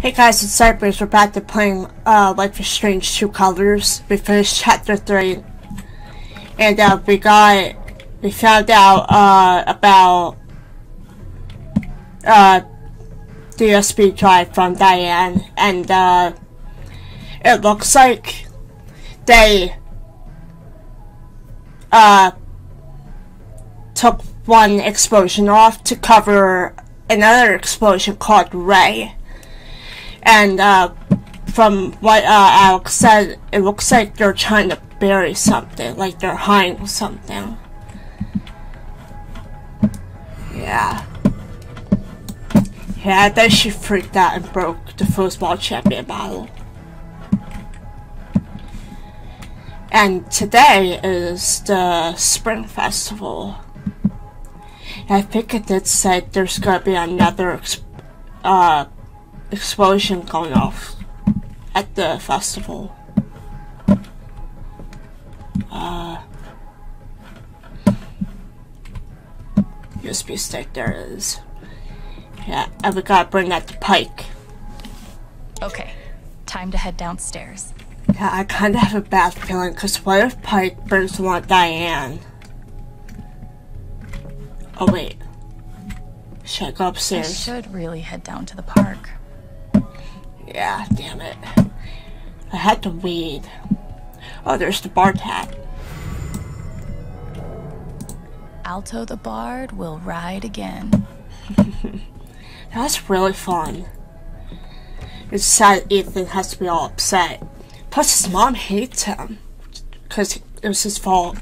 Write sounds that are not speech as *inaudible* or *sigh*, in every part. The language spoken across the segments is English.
Hey guys, it's Cypress. We're back to playing uh, Life is Strange True Colors. We finished chapter 3. And uh, we got, we found out uh, about uh, the USB drive from Diane. And uh, it looks like they uh, took one explosion off to cover another explosion called Ray. And uh, from what uh, Alex said, it looks like they're trying to bury something, like they're hiding something. Yeah. Yeah, then she freaked out and broke the football champion bottle. And today is the Spring Festival. I think it did say there's gonna be another uh, explosion going off at the festival. Uh, USB stick, there it is. Yeah, and we gotta bring that to Pike. Okay, time to head downstairs. Yeah, I kinda have a bad feeling, cause what if Pike brings want Diane? Oh wait. Should I go I should really head down to the park. Yeah, damn it. I had to wait. Oh, there's the bar tat. Alto the Bard will ride again. *laughs* That's really fun. It's sad Ethan has to be all upset. Plus, his mom hates him. Because it was his fault.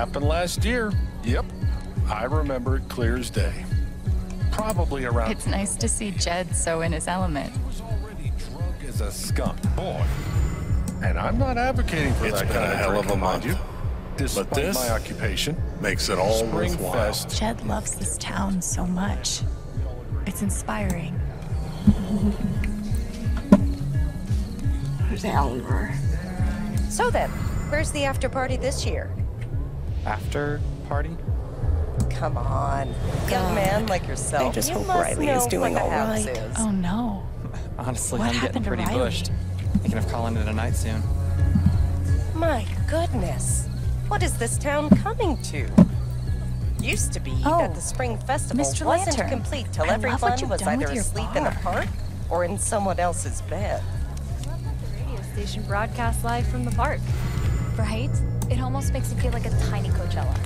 Happened last year. Yep. I remember it clear as day. Probably around. It's nice to see Jed so in his element. He was already drunk as a skunk. Boy. And I'm not advocating for It's that been kind a of hell of a month. you. Despite this my occupation, Makes it all worthwhile. Springfest Jed loves this town so much. It's inspiring. Where's Eleanor? So then, where's the after party this year? After party? Come on, young man like yourself. I just you hope Riley is doing what the all house right. is. Oh no. *laughs* Honestly, What I'm getting pretty bushed. Thinking of calling it a night soon. My goodness, what is this town coming to? Used to be Oh, that the spring festival Mr. wasn't Lantern. complete till I everyone was either your asleep in a park or in someone else's bed. The radio station broadcast live from the park. Right? It almost makes it feel like a tiny Coachella.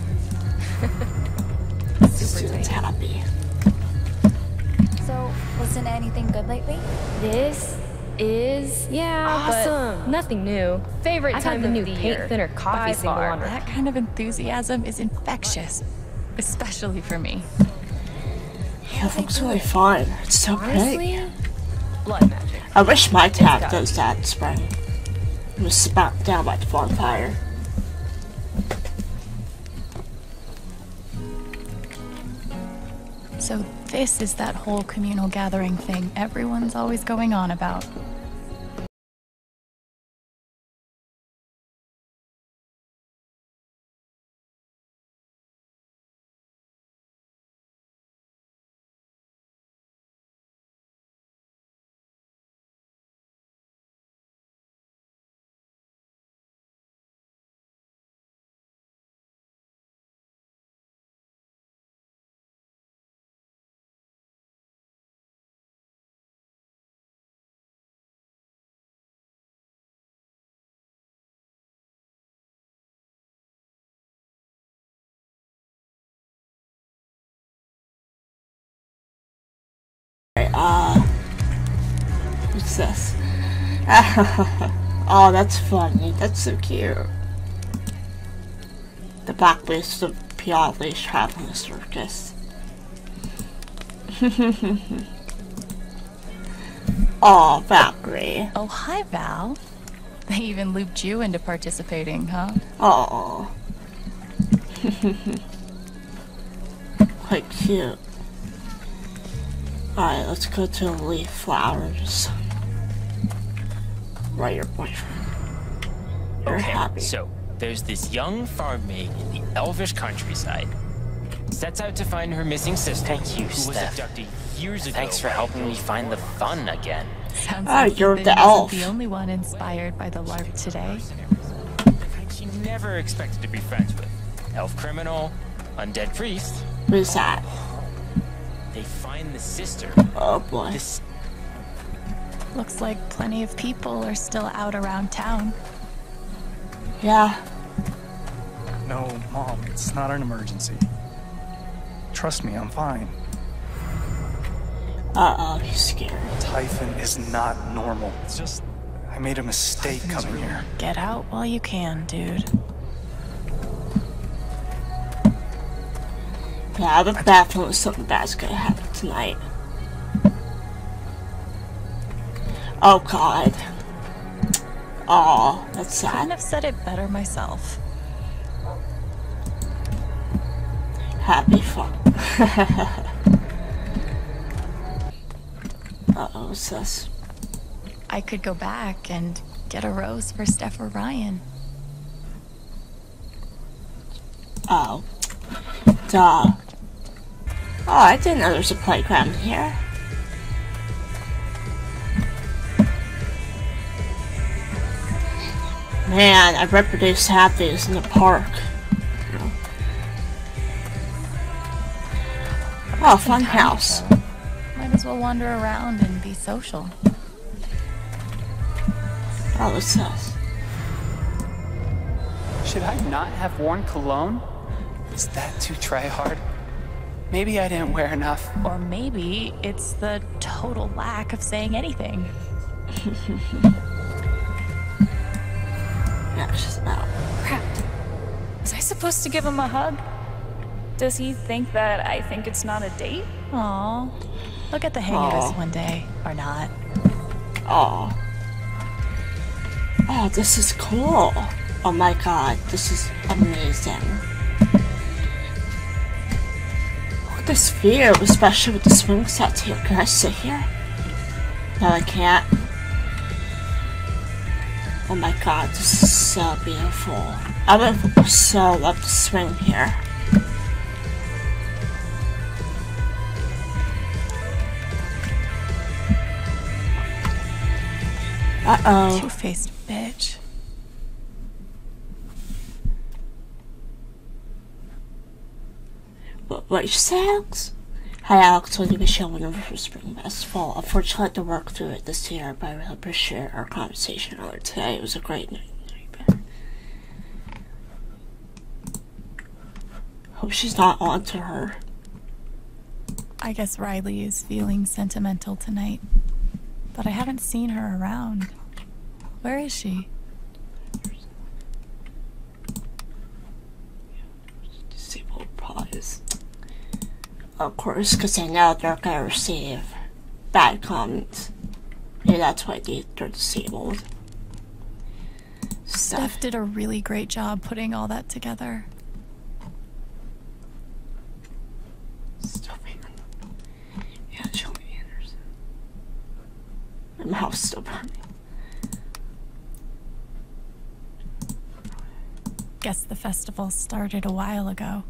*laughs* Students happy. So, listen to anything good lately? This is yeah, Awesome. but nothing new. Favorite I've time had the new paint year. thinner coffee single far. on That kind of enthusiasm is infectious. Especially for me. Yeah, it looks really fun. It's so pretty. Honestly, Blood magic. I wish my tab got does that in spring. It was spat down by the bonfire. So this is that whole communal gathering thing everyone's always going on about. Uh, what's this? *laughs* oh, that's funny. That's so cute. The back list of Piatli's traveling circus. *laughs* oh, Valkyrie. Oh, hi, Val. They even looped you into participating, huh? Oh. *laughs* Quite cute. Alright, let's go to Leaf Flowers. Right, your boyfriend. You're Okay, happy. so there's this young farm maid in the elvish countryside. Sets out to find her missing sister. Thank you, who was abducted years ago. Thanks for helping me find the fun again. Sounds Ah, like you're the elf. the only one inspired by the LARP today. She never expected to be friends with. Elf criminal, undead priest. Who's that? They find the sister. Oh boy. This Looks like plenty of people are still out around town. Yeah. No, Mom, it's not an emergency. Trust me, I'm fine. Uh oh, he's scared. Typhon is not normal. It's just, I made a mistake coming here. Get out while you can, dude. Yeah, I have a bad feeling something bad's gonna happen tonight. Oh god. Oh, that's Couldn't sad. have said it better myself. Happy fun. *laughs* uh oh, what's this? I could go back and get a rose for Steph or Ryan. Oh. Duh. Oh, I didn't know there's a playground here. Man, I reproduced half these in the park. Oh, fun house. Might as well wander around and be social. Oh, what's this? Should I not have worn cologne? Is that too try hard? Maybe I didn't wear enough. Or maybe it's the total lack of saying anything. *laughs* Yeah, it's just about. Crap. Was I supposed to give him a hug? Does he think that I think it's not a date? Aw. Look at the hang of us one day. Or not. Oh. Oh, this is cool. Oh my god, this is amazing. This view, especially with the swing sets here. Can I sit here? No, I can't. Oh my god, this is so beautiful. I would so love to swing here. Uh-oh. Two-faced bitch. Say, Alex? Hi, Alex. Will you be showing over for Spring Festival? Unfortunately, I had to work through it this year, but I really appreciate our conversation earlier today. It was a great night. Hope she's not on to her. I guess Riley is feeling sentimental tonight. But I haven't seen her around. Where is she? Disabled prize. Of course, because I know they're gonna receive bad comments. Maybe that's why they, they're disabled. Stuff. Steph did a really great job putting all that together. Stuff Yeah, Shelby Anderson. My mouth's still burning. Guess the festival started a while ago.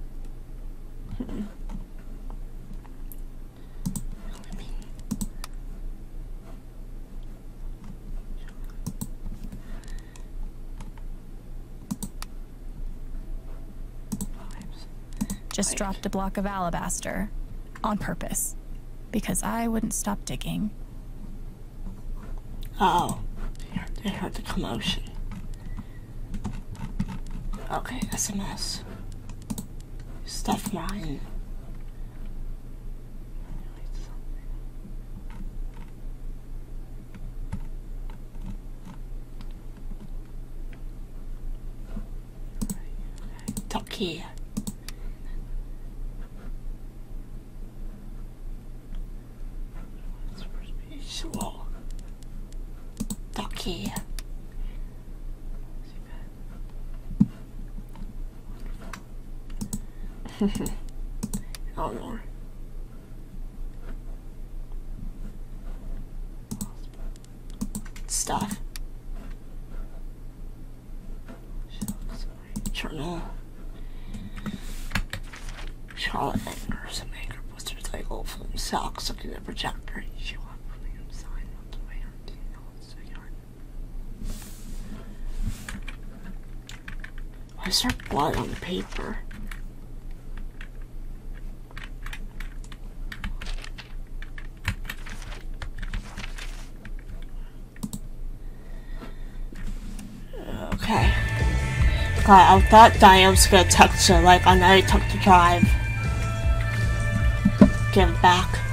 Just dropped a block of alabaster. On purpose. Because I wouldn't stop digging. Oh, they heard the commotion. Okay, SMS. Stuff mine. Duckie. Visual. Duckie. *laughs* Eleanor. Stuff. Journal. Charlotte angers and anger blisters like old film socks looking at the projector. She walked from the inside the yard. Why is there blood on the paper? Okay. God, I thought Diane was gonna text her, like, I know you took the drive. Give it back.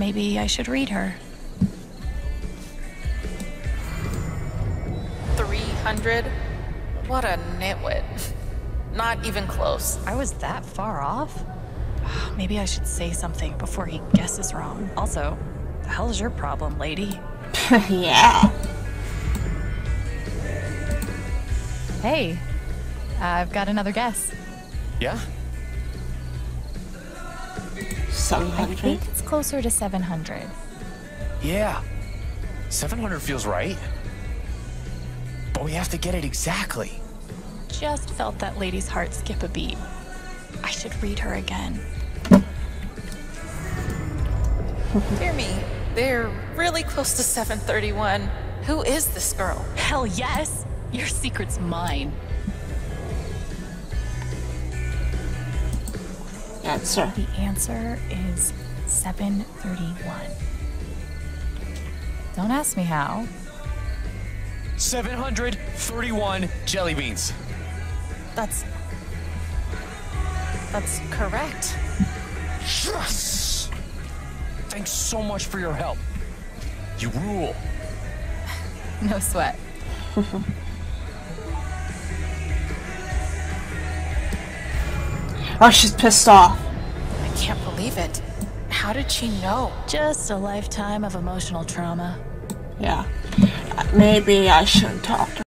Maybe I should read her. 300? What a nitwit. Not even close. I was that far off? *sighs* Maybe I should say something before he guesses wrong. Also, the hell is your problem, lady? *laughs* yeah. Hey, I've got another guess. Yeah? I 700. Think it's closer to 700. Yeah. 700 feels right. But we have to get it exactly. Just felt that lady's heart skip a beat. I should read her again. Hear me. They're really close to 731. Who is this girl? Hell yes! Your secret's mine. Answer. The answer is 731. Don't ask me how. 731 jelly beans. That's. That's correct. Yes! Thanks so much for your help. You rule. *laughs* No sweat. *laughs* Oh, she's pissed off. I can't believe it. How did she know? Just a lifetime of emotional trauma. Yeah. Maybe I shouldn't talk to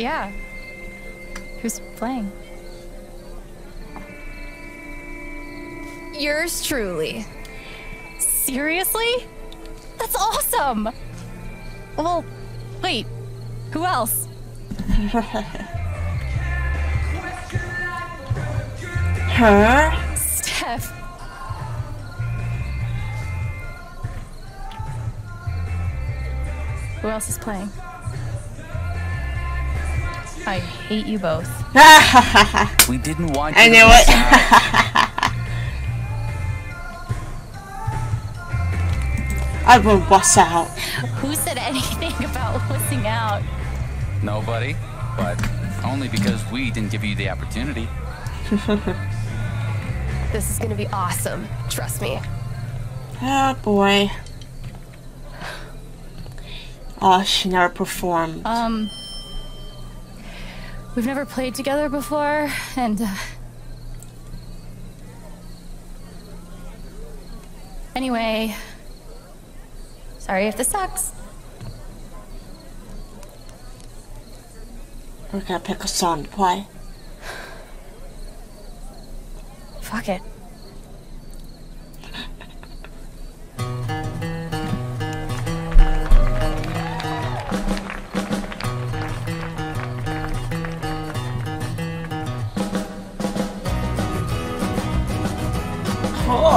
Yeah. Who's playing? Yours truly. Seriously? That's awesome! Well, wait. Who else? *laughs* Her? Steph. Who else is playing? I hate you both. *laughs* We didn't want I you to knew miss it. out. I will bust out. Who said anything *laughs* about missing out? Nobody, but only because we didn't give you the opportunity. *laughs* This is gonna be awesome. Trust me. Oh boy. Oh, she never performed. Um, we've never played together before, and uh, anyway, sorry if this sucks. We're gonna pick a song to play. Fuck it.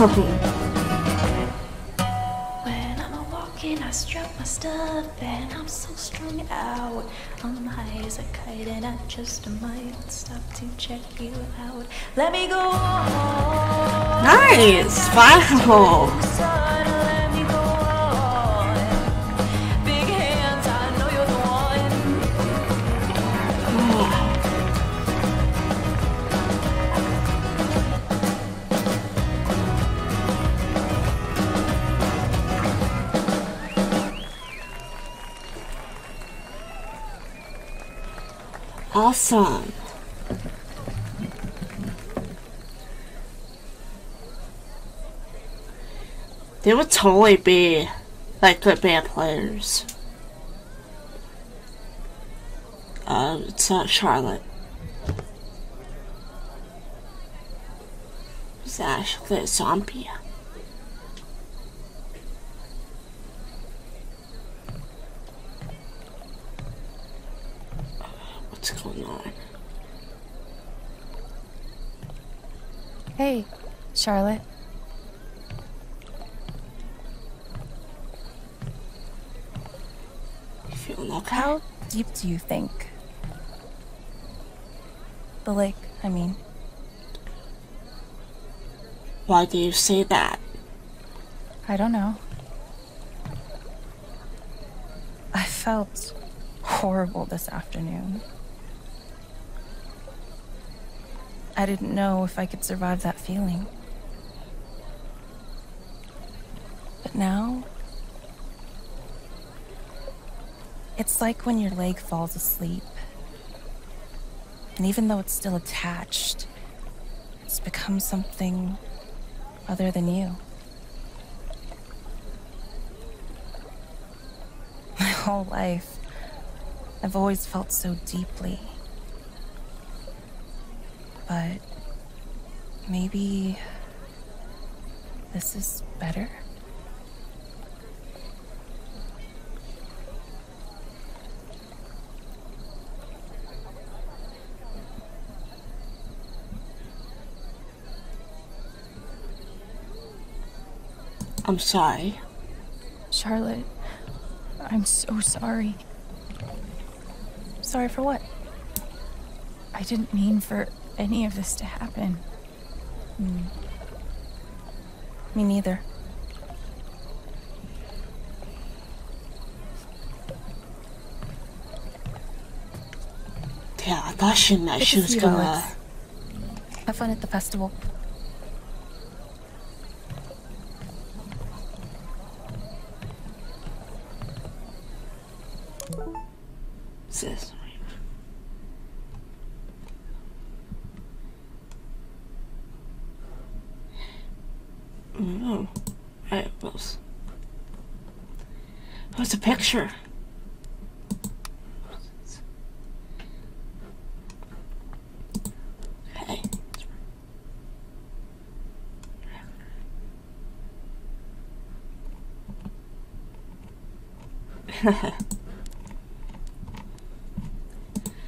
When I'm walking, I strut my stuff and I'm so strung out. I'm high as a kite and I just might stop to check you out. Let me go. Nice. Wow. Awesome. They would totally be like good band players. Uh, it's not Charlotte. It's actually a zombie. What's going on? Hey, Charlotte. You feeling okay? How deep do you think? The lake, I mean. Why do you say that? I don't know. I felt horrible this afternoon. I didn't know if I could survive that feeling. But now, it's like when your leg falls asleep. And even though it's still attached, it's become something other than you. *laughs* My whole life, I've always felt so deeply. But maybe this is better? I'm sorry. Charlotte, I'm so sorry. Sorry for what? I didn't mean for any of this to happen. Hmm. Me neither. Yeah, I thought she she was gonna. Have fun at the festival. Picture? *laughs* Okay.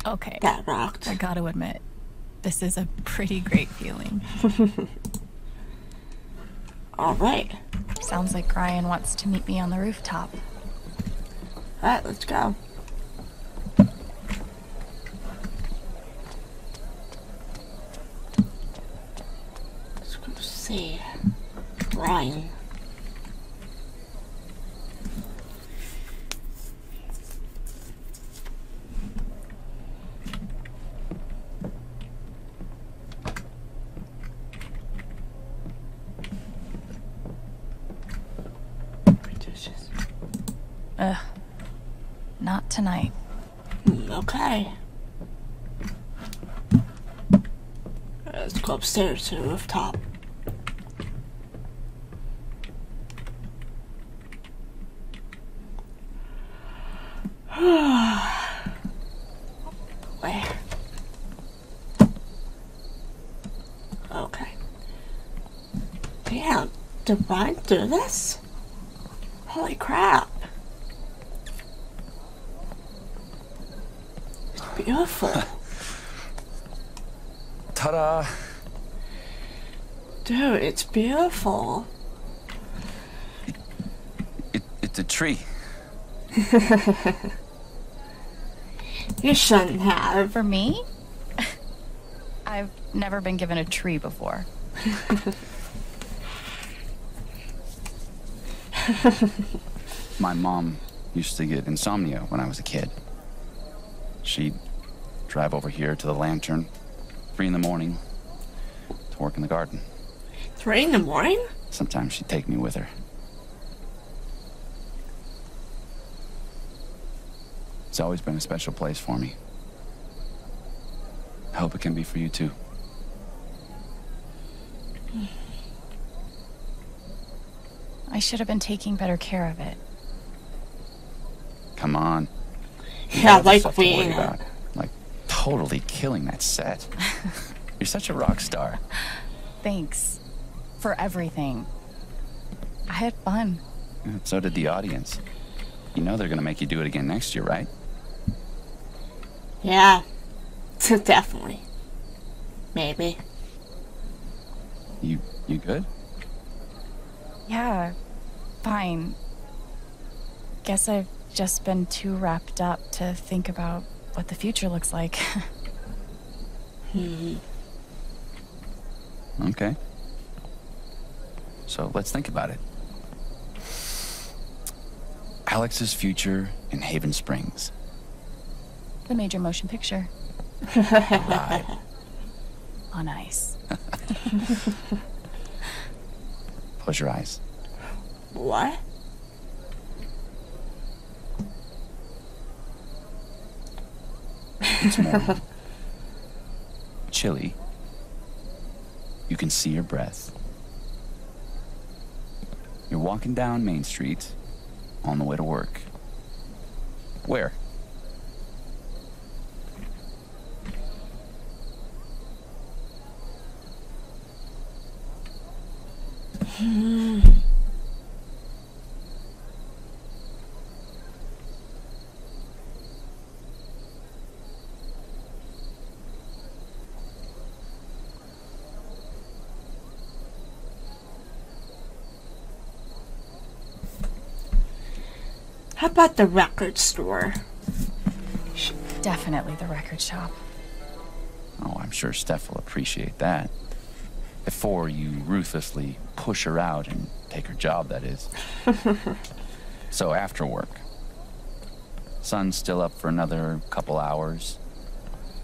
Okay. That rocked. I gotta admit, this is a pretty great feeling. *laughs* All right. Sounds like Ryan wants to meet me on the rooftop. All right, let's go. Let's go see Ryan. Ugh. Not tonight. Mm, Okay. Upstairs to the rooftop. *sighs* Where? Okay. Damn, did Ryan do this? Holy crap. It's beautiful. Ta-da! Dude, it's beautiful. It, it's a tree. *laughs* You shouldn't have. For me? *laughs* I've never been given a tree before. *laughs* My mom used to get insomnia when I was a kid. She'd drive over here to the lantern, three in the morning, to work in the garden. Three in the morning? Sometimes she'd take me with her. It's always been a special place for me. I hope it can be for you too. I should have been taking better care of it. Come on. You *laughs* Yeah, like stuff to being- Like totally killing that set. *laughs* You're such a rock star. Thanks for everything. I had fun. Yeah, So did the audience. You know they're gonna make you do it again next year, right? Yeah. Definitely. Maybe. You you good? Yeah, fine. Guess I've just been too wrapped up to think about what the future looks like. *laughs* Hmm. Okay. So let's think about it. Alex's future in Haven Springs. the major motion picture. Right. *laughs* On ice. *laughs* Close your eyes. What? It's morning. *laughs* Chilly. You can see your breath. You're walking down Main Street on the way to work. Where? About the record store? Definitely the record shop. Oh, I'm sure Steph will appreciate that. Before you ruthlessly push her out and take her job, that is. *laughs* so after work. Sun's still up for another couple hours.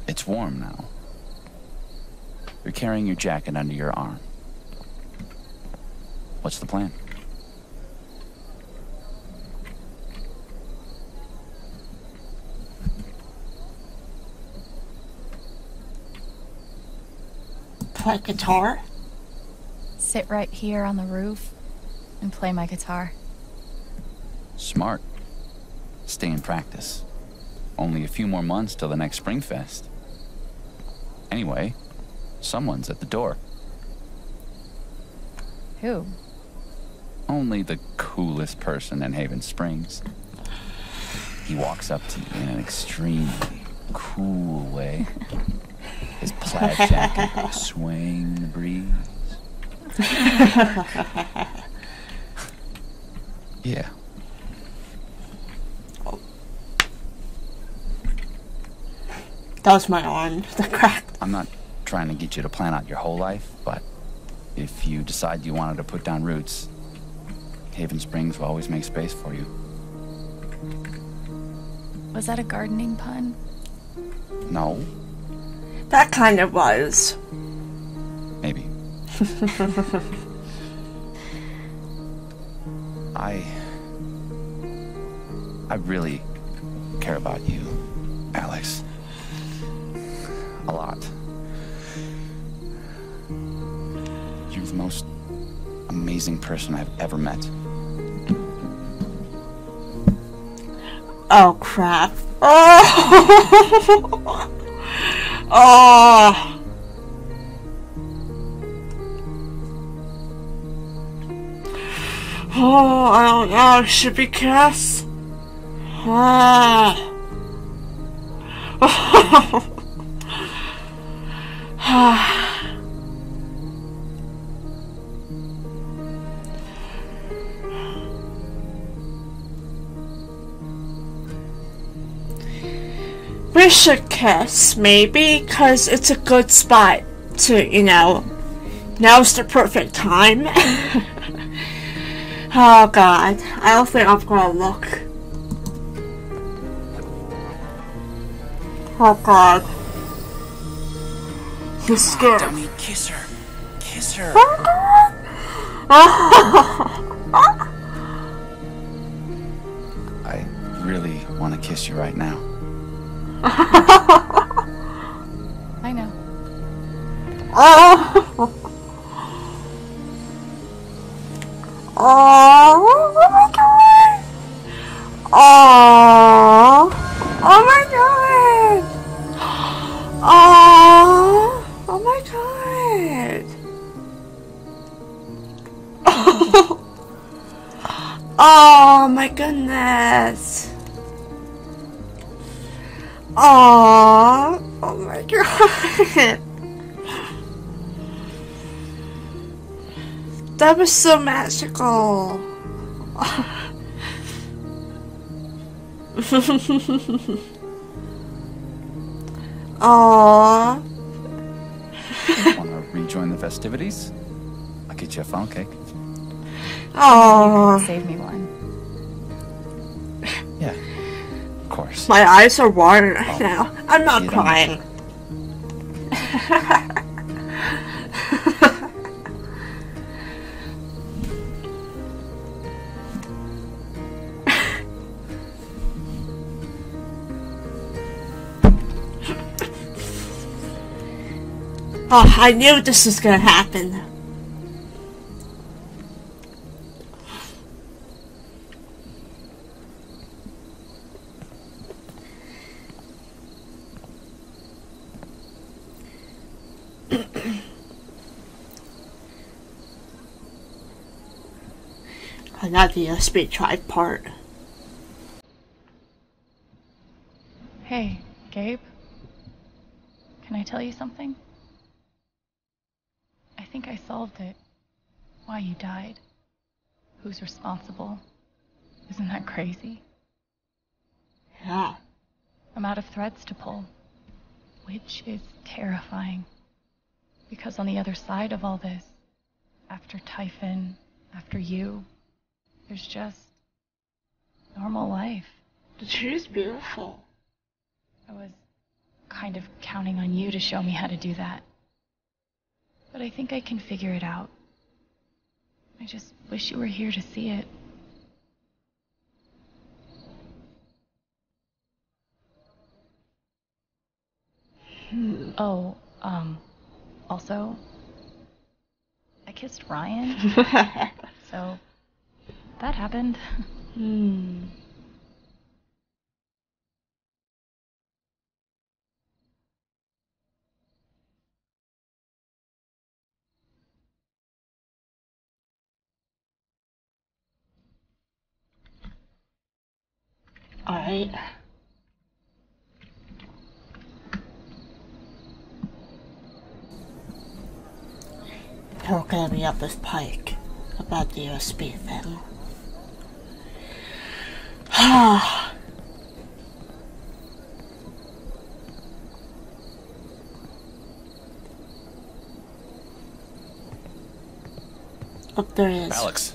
It's warm now. You're carrying your jacket under your arm. What's the plan? Play guitar? Sit right here on the roof and play my guitar. Smart. Stay in practice. Only a few more months till the next Springfest. Anyway, someone's at the door. Who? Only the coolest person in Haven Springs. He walks up to you in an extremely cool way. *laughs* His plaid jacket swaying in the breeze. *laughs* Yeah. That was my arm that cracked. I'm not trying to get you to plan out your whole life, but if you decide you wanted to put down roots, Haven Springs will always make space for you. Was that a gardening pun? No, That kind of was. maybe. *laughs* I. I really care about you, Alex. A lot. You're the most amazing person I've ever met. Oh crap. *laughs* Oh! Oh! Oh, I don't know. Should be Cass. Ah. they *laughs* should kiss, maybe, because it's a good spot to, you know, now's the perfect time. *laughs* oh god, I don't think I'm gonna look. Oh god. He's scared. Dummy, kiss her. Kiss her. Oh, I really want to kiss you right now. *laughs* I know. Oh. That was so magical. Aww. Want to rejoin the festivities? I'll get you a funnel cake. Aww. Save me one. Yeah, of course. My eyes are watering right oh, now. I'm not You don't- crying. *laughs* Oh, I knew this was gonna happen. *clears throat* Oh, not the USB drive part. Hey, Gabe. Can I tell you something? I think I solved it. Why you died. Who's responsible. Isn't that crazy? Yeah. I'm out of threads to pull. Which is terrifying. Because on the other side of all this, after Typhon, after you, there's just normal life. The tree is beautiful. I was kind of counting on you to show me how to do that. But I think I can figure it out. I just wish you were here to see it. Oh, um, also, I kissed Ryan. *laughs* so, that happened. Hmm. Alright. You're gonna be up with Pike about the USB thing. *sighs* Up there is. Alex.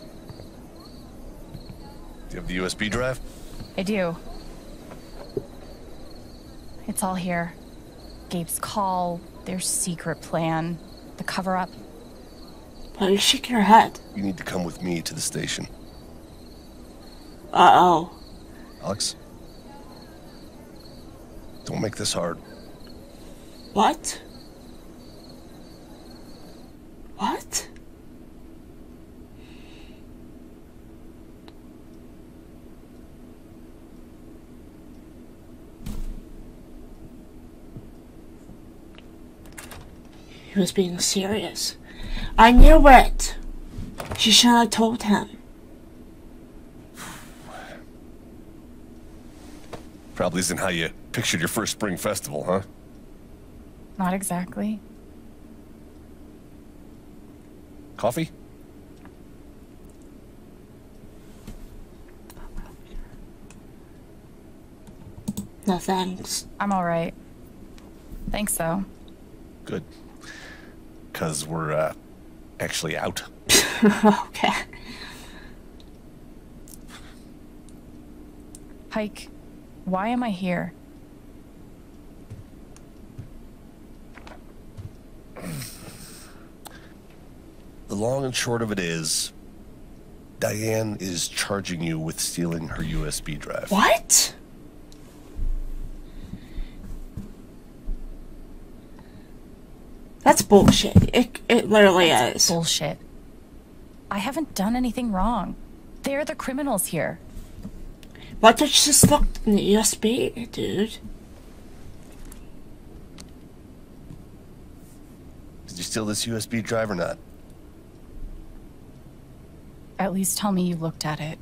Do you have the USB drive? I do. It's all here. Gabe's call, their secret plan, the cover up. Why are you shaking your head? You need to come with me to the station. Uh oh. Alex? Don't make this hard. What? What? He was being serious. I knew it. She should have told him. Probably isn't how you pictured your first spring festival, huh? Not exactly. Coffee? No thanks. I'm all right. Thanks, though. Good. Because we're uh, actually out. *laughs* okay. Pike, why am I here? The long and short of it is, Diane is charging you with stealing her USB drive. What? That's bullshit. It, it literally is. Bullshit. I haven't done anything wrong. They're the criminals here. Why don't you just look in the USB, dude? Did you steal this USB drive or not? At least tell me you looked at it.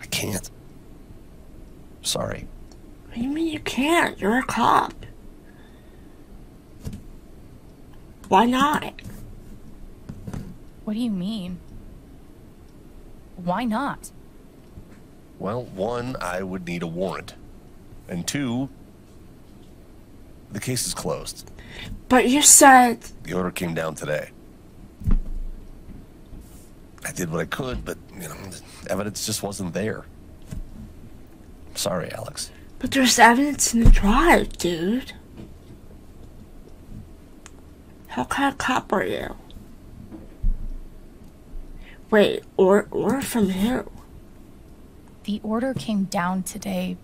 I can't. Sorry. What do you mean you can't? You're a cop. Why not? What do you mean? Why not? Well, one, I would need a warrant. And two, the case is closed. But you said The order came down today. I did what I could, but, you know, the evidence just wasn't there. Sorry, Alex. But there's evidence in the drive, dude. How kind of cop are you? Wait, or or from who? The order came down today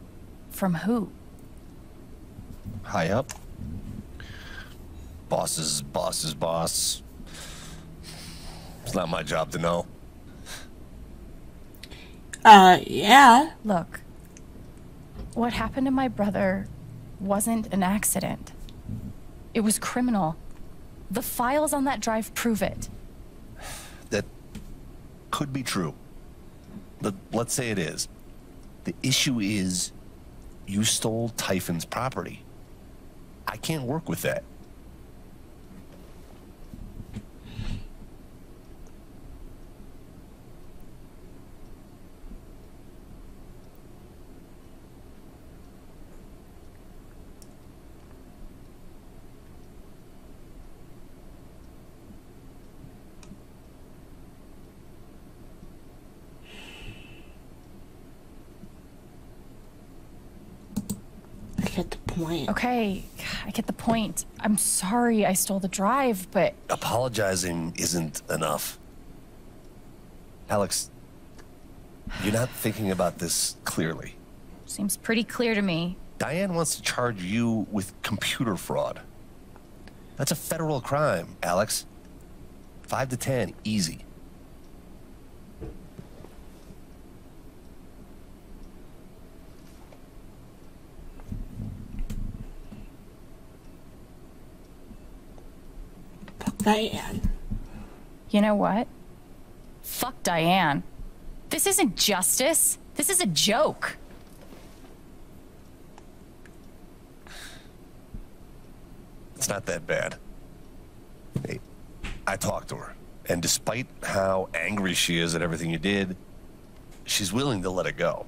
from who? High up. Boss's boss's boss. It's not my job to know. Uh, yeah. Look, what happened to my brother wasn't an accident. It was criminal. The files on that drive prove it. That could be true. But let's say it is. The issue is you stole Typhon's property. I can't work with that. I get the point. Okay, I get the point. I'm sorry I stole the drive, but Apologizing isn't enough. Alex, you're not thinking about this clearly. seems pretty clear to me. Diane wants to charge you with computer fraud. That's a federal crime, Alex. Five to ten, easy. Fuck Diane. You know what? Fuck Diane. This isn't justice. This is a joke. It's not that bad. Hey, I talked to her, and despite how angry she is at everything you did, she's willing to let it go.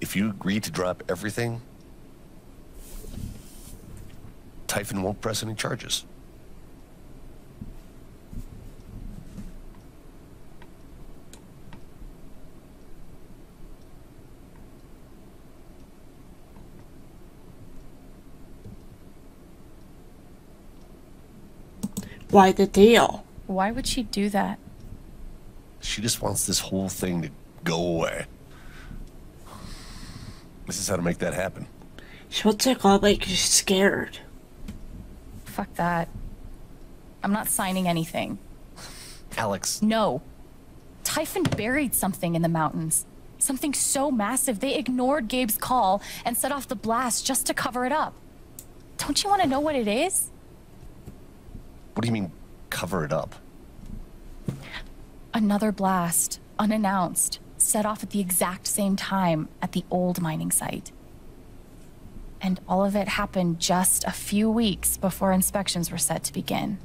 If you agree to drop everything, Typhon won't press any charges. Why the deal? Why would she do that? She just wants this whole thing to go away. This is how to make that happen. She wants to go like she's scared. Fuck that. I'm not signing anything. Alex, No. Typhon buried something in the mountains. Something so massive they ignored Gabe's call and set off the blast just to cover it up. Don't you want to know what it is? what do you mean cover it up? Another blast, unannounced, set off at the exact same time at the old mining site. And all of it happened just a few weeks before inspections were set to begin.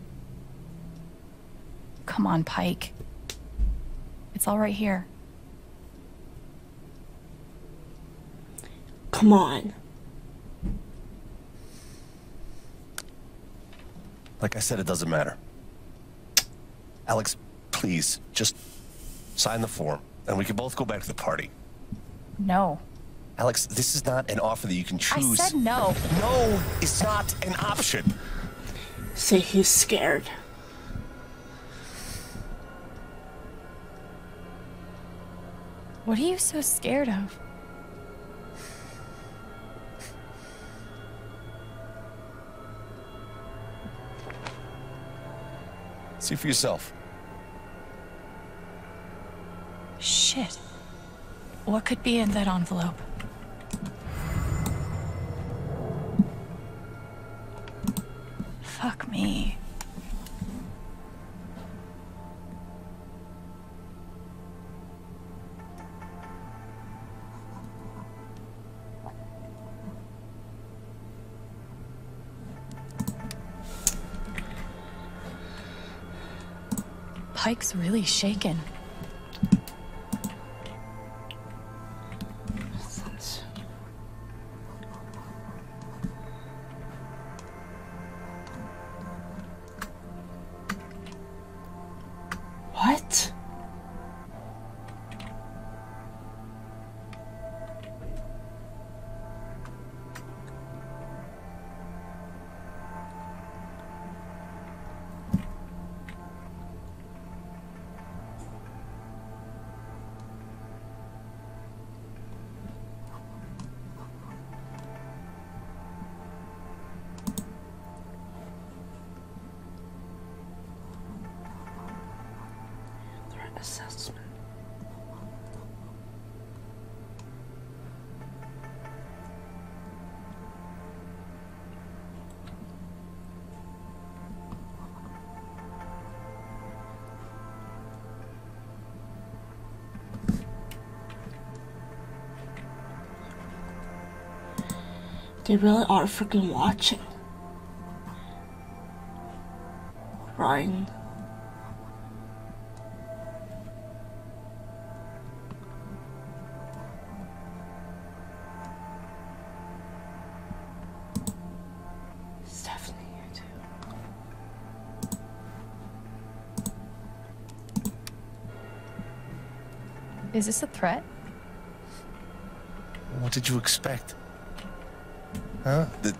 Come on, Pike. It's all right here. Come on. Like I said, it doesn't matter. Alex, please, just sign the form, and we can both go back to the party. No. Alex, this is not an offer that you can choose. I choose. said no. No, it's not an option. Say he's scared. What are you so scared of? See for yourself. Shit. What could be in that envelope? Fuck me. Pike's really shaken. They really are freaking watching. Ryan. Stephanie here too. Is this a threat? What did you expect? Huh? The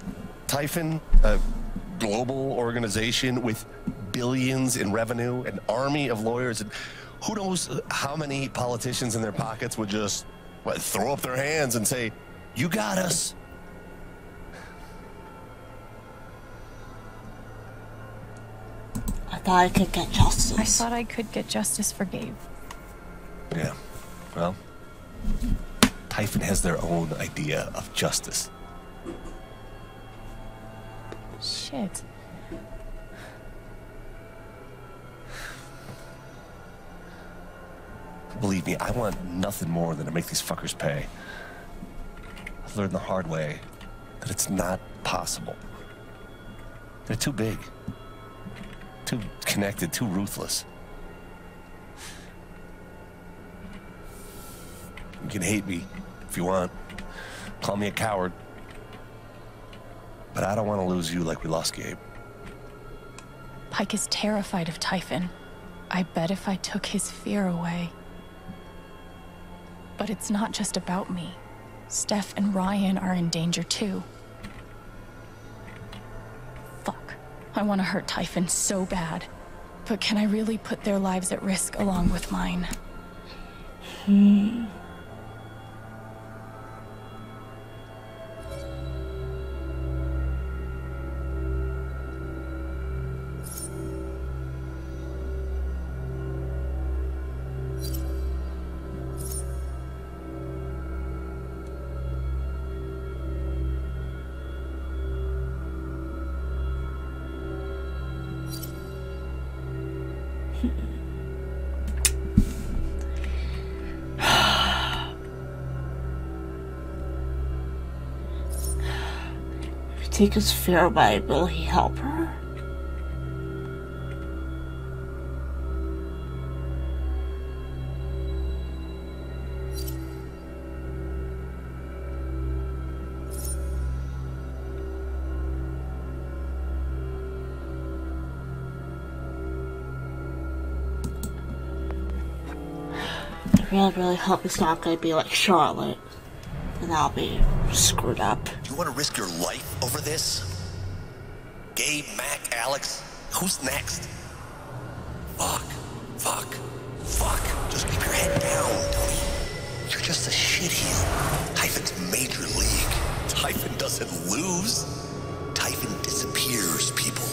Typhon, a global organization with billions in revenue, an army of lawyers, and who knows how many politicians in their pockets would just what, throw up their hands and say, "You got us." I thought I could get justice. I thought I could get justice for Gabe. Yeah. Well, Typhon has their own idea of justice. Shit. Believe me, I want nothing more than to make these fuckers pay. I've learned the hard way that it's not possible. They're too big, too connected, too ruthless. You can hate me if you want, call me a coward. But I don't want to lose you like we lost Gabe. Pike is terrified of Typhon. I bet if I took his fear away. But it's not just about me. Steph and Ryan are in danger too. Fuck. I want to hurt Typhon so bad. But can I really put their lives at risk along with mine? Hmm. Because his fear my will he help her? I really, really hope it's not going to be like Charlotte. And I'll be screwed up. You want to risk your life over this? Gabe, Mac, Alex, who's next? Fuck, fuck, fuck. Just keep your head down, Tony. You're just a shitheel. Typhon's major league. Typhon doesn't lose. Typhon disappears people.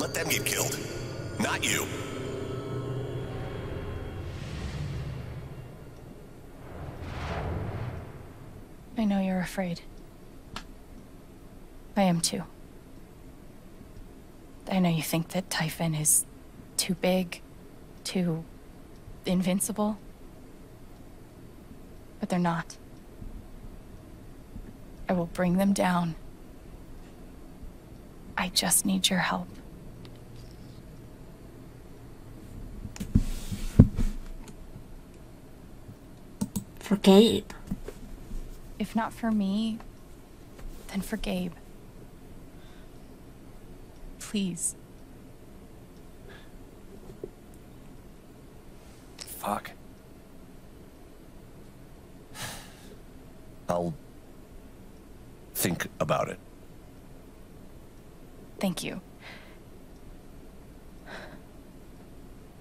Let them get killed, not you. Afraid. I am too. I know you think that Typhon is too big, too invincible. But they're not. I will bring them down. I just need your help. For Gabe. If not for me, then for Gabe. Please. Fuck. I'll think about it. Thank you.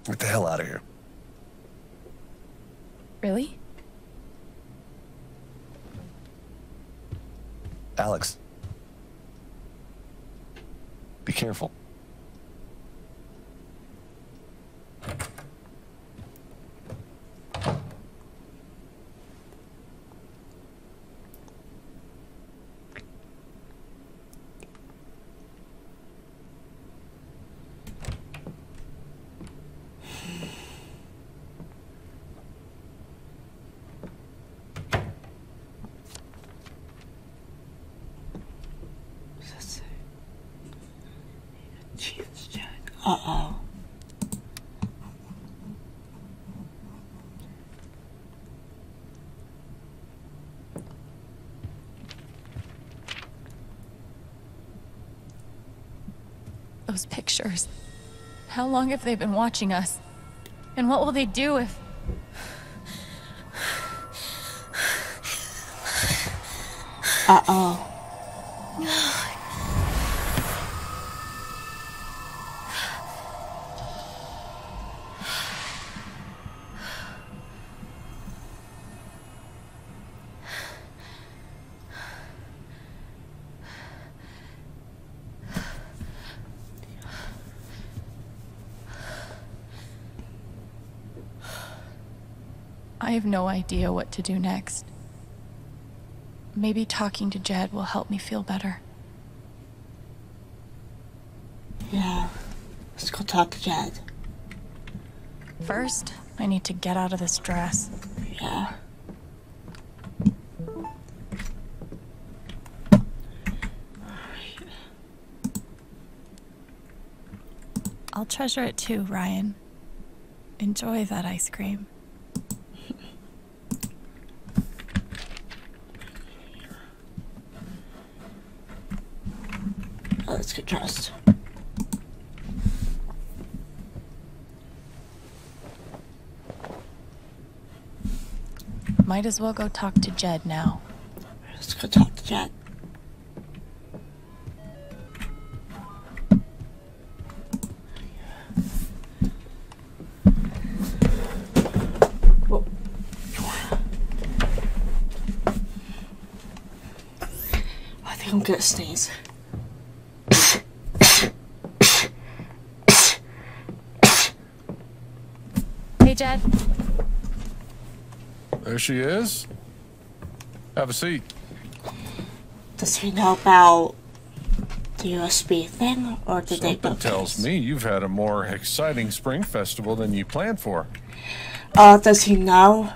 Get the hell out of here. Really? Alex. Be careful. Uh oh. How long have they been watching us? And what will they do if. Uh oh. I have no idea what to do next. Maybe talking to Jed will help me feel better. Yeah. Let's go talk to Jed. First, I need to get out of this dress. Yeah. I'll treasure it too, Ryan. Enjoy that ice cream. Dressed. Might as well go talk to Jed now. Let's go talk to Jed. Whoa. I think I'm gonna sneeze. Hey, Jed. There she is. Have a seat. Does he know about the USB thing, or did they Something both? tells me you've had a more exciting spring festival than you planned for. Uh, does he know?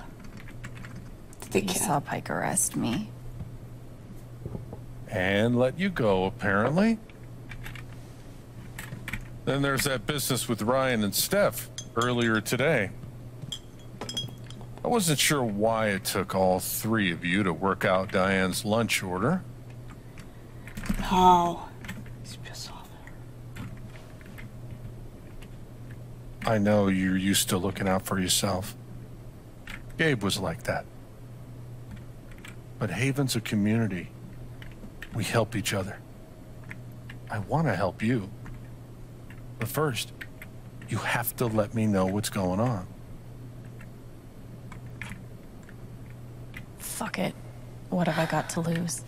Did He saw Pike arrest me. And let you go, apparently. Then there's that business with Ryan and Steph earlier today. I wasn't sure why it took all three of you to work out Diane's lunch order. Oh. I know you're used to looking out for yourself. Gabe was like that. But Haven's a community. We help each other. I want to help you. But first, you have to let me know what's going on. Fuck it. What have I got to lose?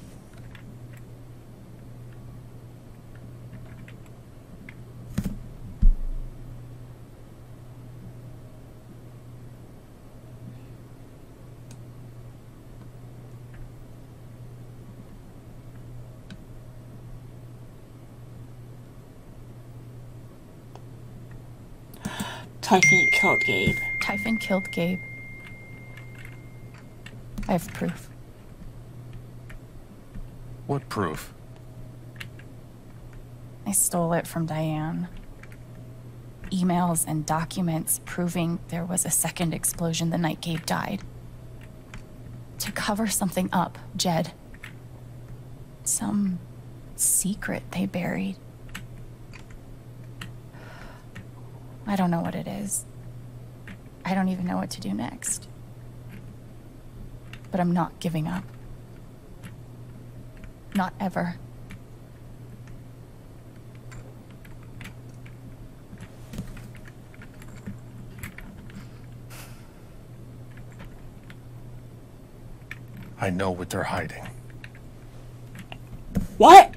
Typhon killed Gabe. Typhon killed Gabe. I have proof. What proof? I stole it from Diane. Emails and documents proving there was a second explosion the night Gabe died. To cover something up, Jed. Some secret they buried. I don't know what it is. I don't even know what to do next. But I'm not giving up. Not ever. I know what they're hiding. What?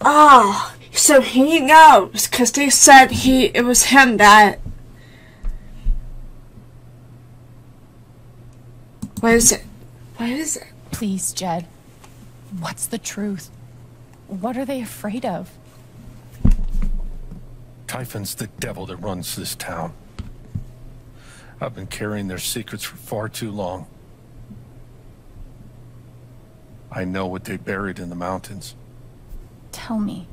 Oh, so he knows because they said he it was him that. What is it? What is it? Please, Jed. What's the truth? What are they afraid of? Typhon's the devil that runs this town. I've been carrying their secrets for far too long. I know what they buried in the mountains. Tell me.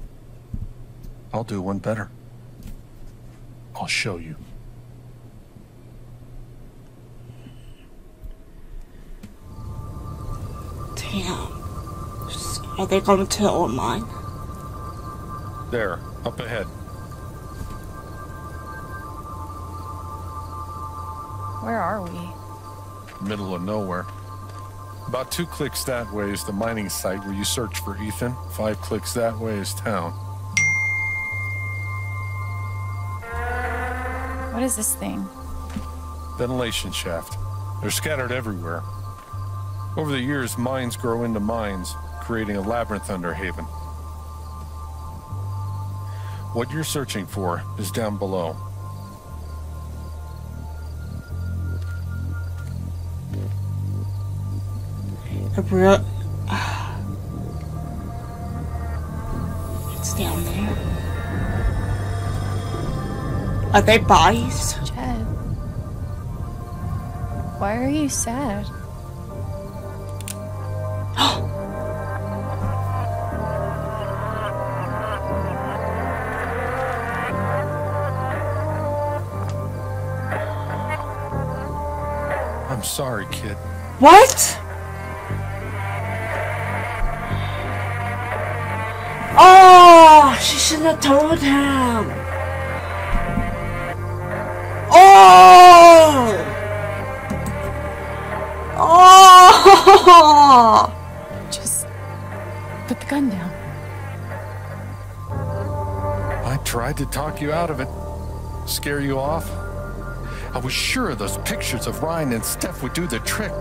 I'll do one better. I'll show you. Damn. Are they going to the old mine? There, up ahead. Where are we? Middle of nowhere. About two clicks that way is the mining site where you search for Ethan. Five clicks that way is town. What is this thing? Ventilation shaft. They're scattered everywhere. Over the years, mines grow into mines, creating a labyrinth under Haven. What you're searching for is down below. A real. It's down there. Are they bodies? Jed. Why are you sad? Sorry, kid. What? Oh, she shouldn't have told him. Oh! Oh! Just put the gun down. I tried to talk you out of it. Scare you off. I was sure those pictures of Ryan and Steph would do the trick.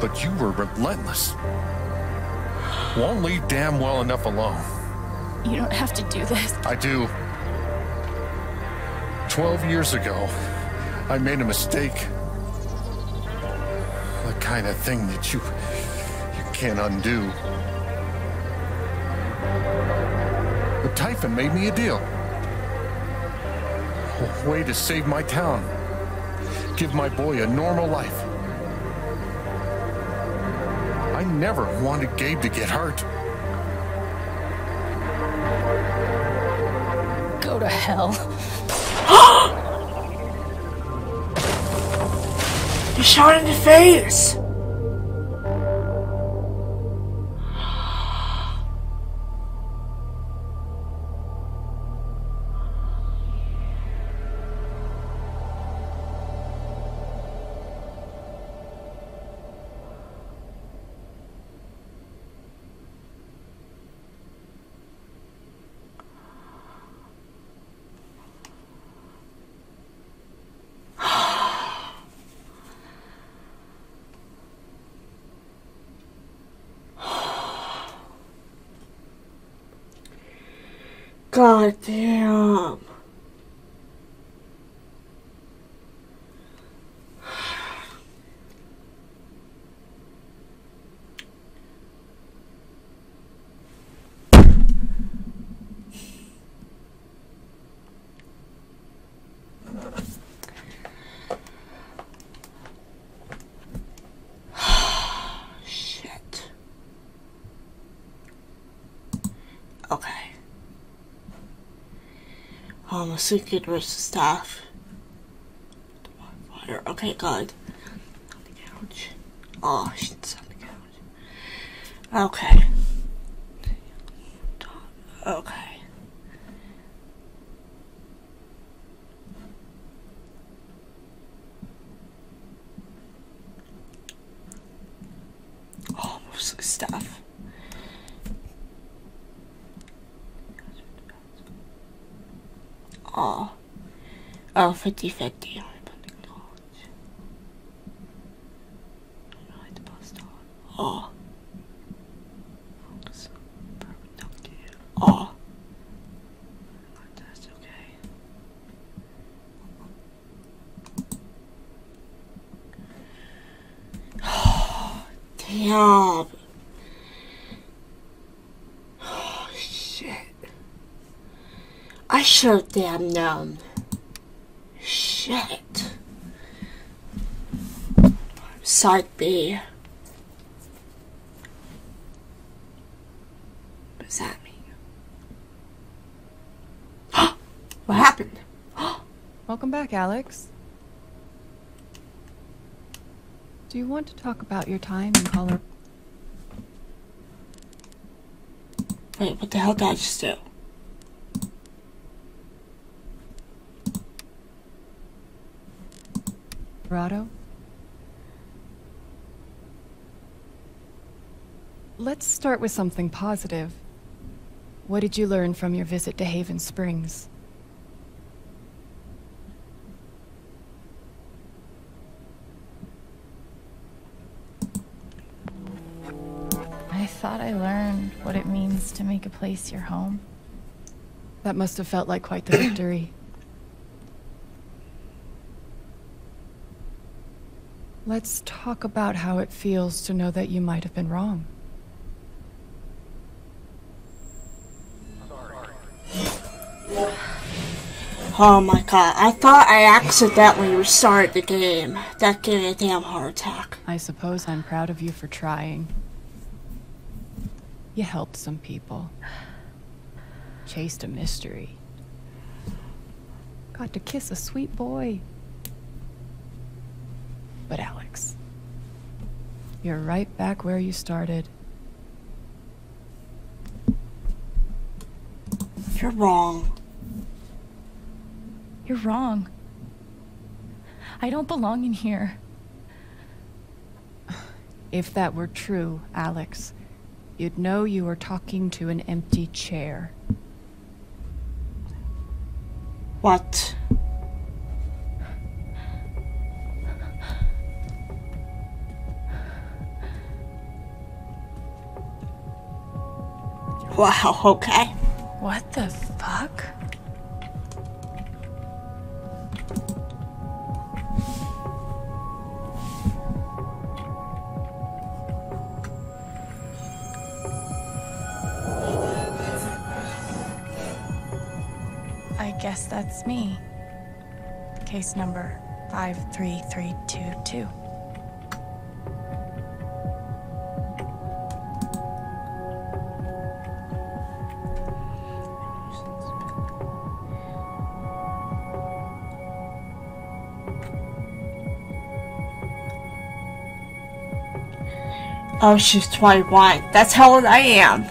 But you were relentless. Won't leave damn well enough alone. You don't have to do this. I do. Twelve years ago, I made a mistake. The kind of thing that you you can't undo. But Typhon made me a deal. A way to save my town. Give my boy a normal life. I never wanted Gabe to get hurt. Go to hell. *gasps* You shot in the face. God damn. Shit. Okay. Um, see get rid of stuff. Fire. Okay, good. On the couch. Oh, shit's on the couch. Okay. Oh, mostly stuff. Oh. Oh, 50 50. Oh. Oh. That's okay. *sighs* Damn. Oh, *sighs* shit. I should have damn known. Shit. Side B. What does that mean? *gasps* what happened? *gasps* Welcome back, Alex. Do you want to talk about your time in Colorado? Wait, what the hell did I just do? Colorado? Let's start with something positive. What did you learn from your visit to Haven Springs? I thought I learned what it means to make a place your home. That must have felt like quite the victory. Let's talk about how it feels to know that you might have been wrong. Oh my god, I thought I accidentally restarted the game. That gave me a damn heart attack. I suppose I'm proud of you for trying. You helped some people. Chased a mystery. Got to kiss a sweet boy. But Alex, you're right back where you started. You're wrong. You're wrong. I don't belong in here. If that were true, Alex, you'd know you were talking to an empty chair. What? Wow, okay. What the fuck? I guess that's me. Case number 53322. Oh, she's 21. That's how old I am.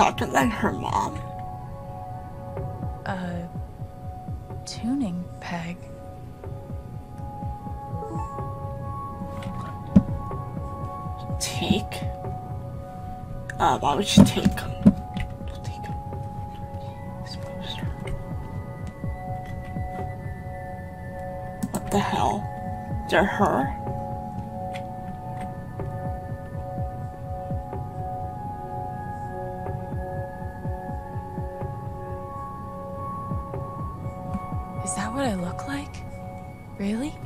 Dr. Lin her mom? A tuning peg. Take? Uh, why would she take them? What the hell? They're her? Really?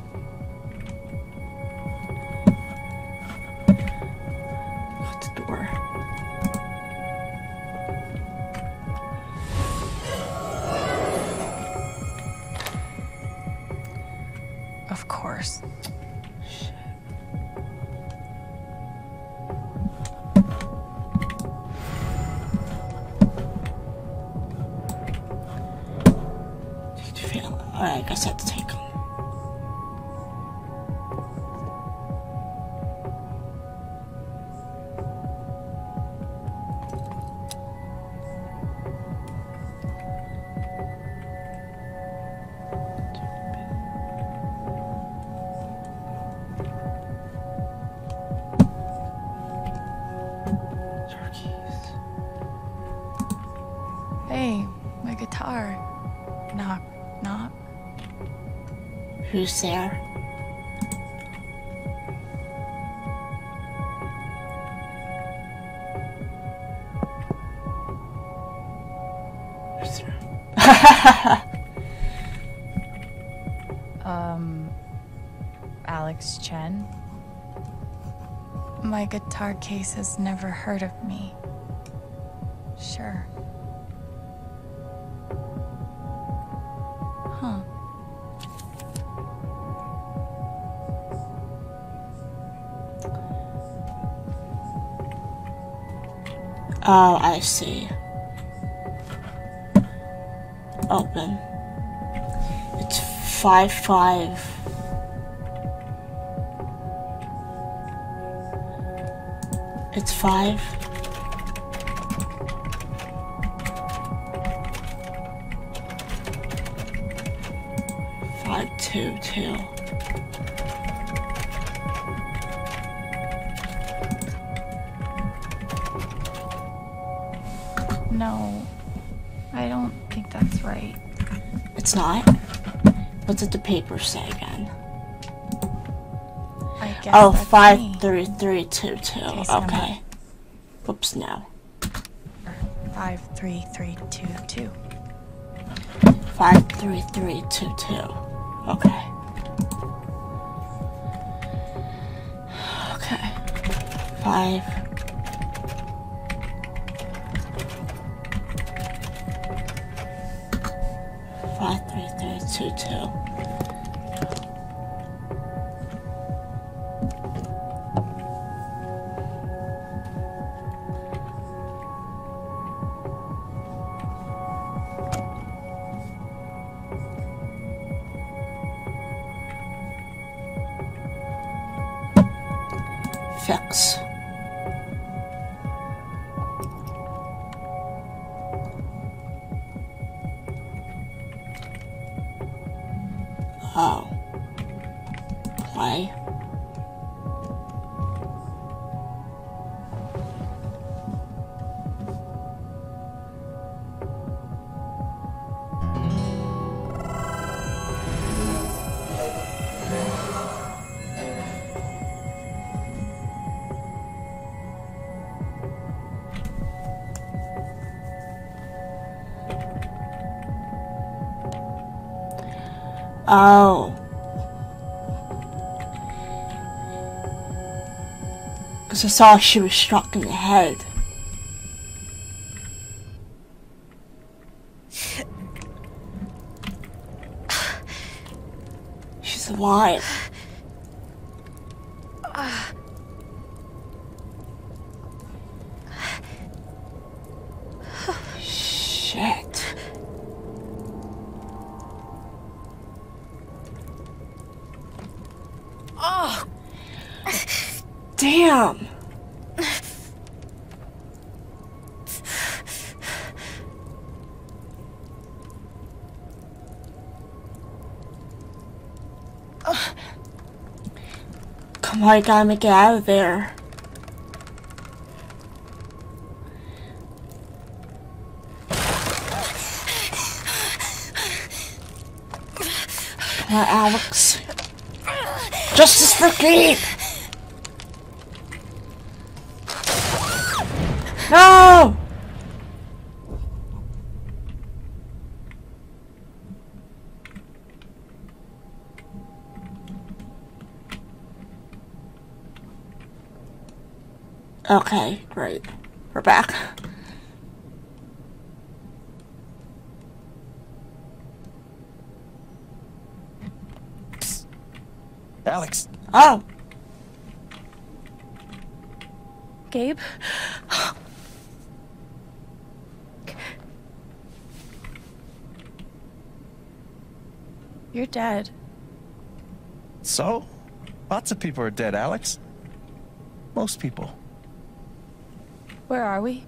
Who's there? There? *laughs* Um, Alex Chen? My guitar case has never heard of me. I see. Open. It's five five. It's five. What did the paper say again? I guess Oh, me. three three two two. Case. Okay. Whoops, no. Five, three, three, two, two. Five three three two two. Okay. Okay. Five. Five Because I saw she was struck in the head. She's alive. Shit. Oh. Damn. Come on, I gotta make it out of there. Come on, Alex. Justice for Keith! No! Okay, great. We're back. Alex. Oh. Gabe? You're dead. So? Lots of people are dead, Alex. Most people. Where are we?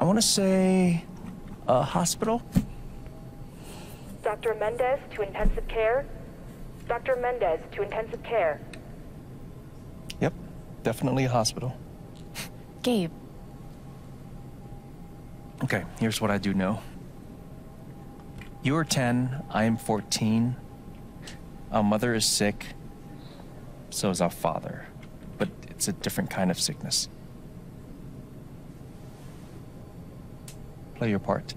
I want to say a hospital. Dr. Mendez to intensive care. Dr. Mendez to intensive care. Yep, definitely a hospital. Gabe. Okay, here's what I do know. You are 10, I am 14. Our mother is sick. So is our father. But it's a different kind of sickness. Play your part.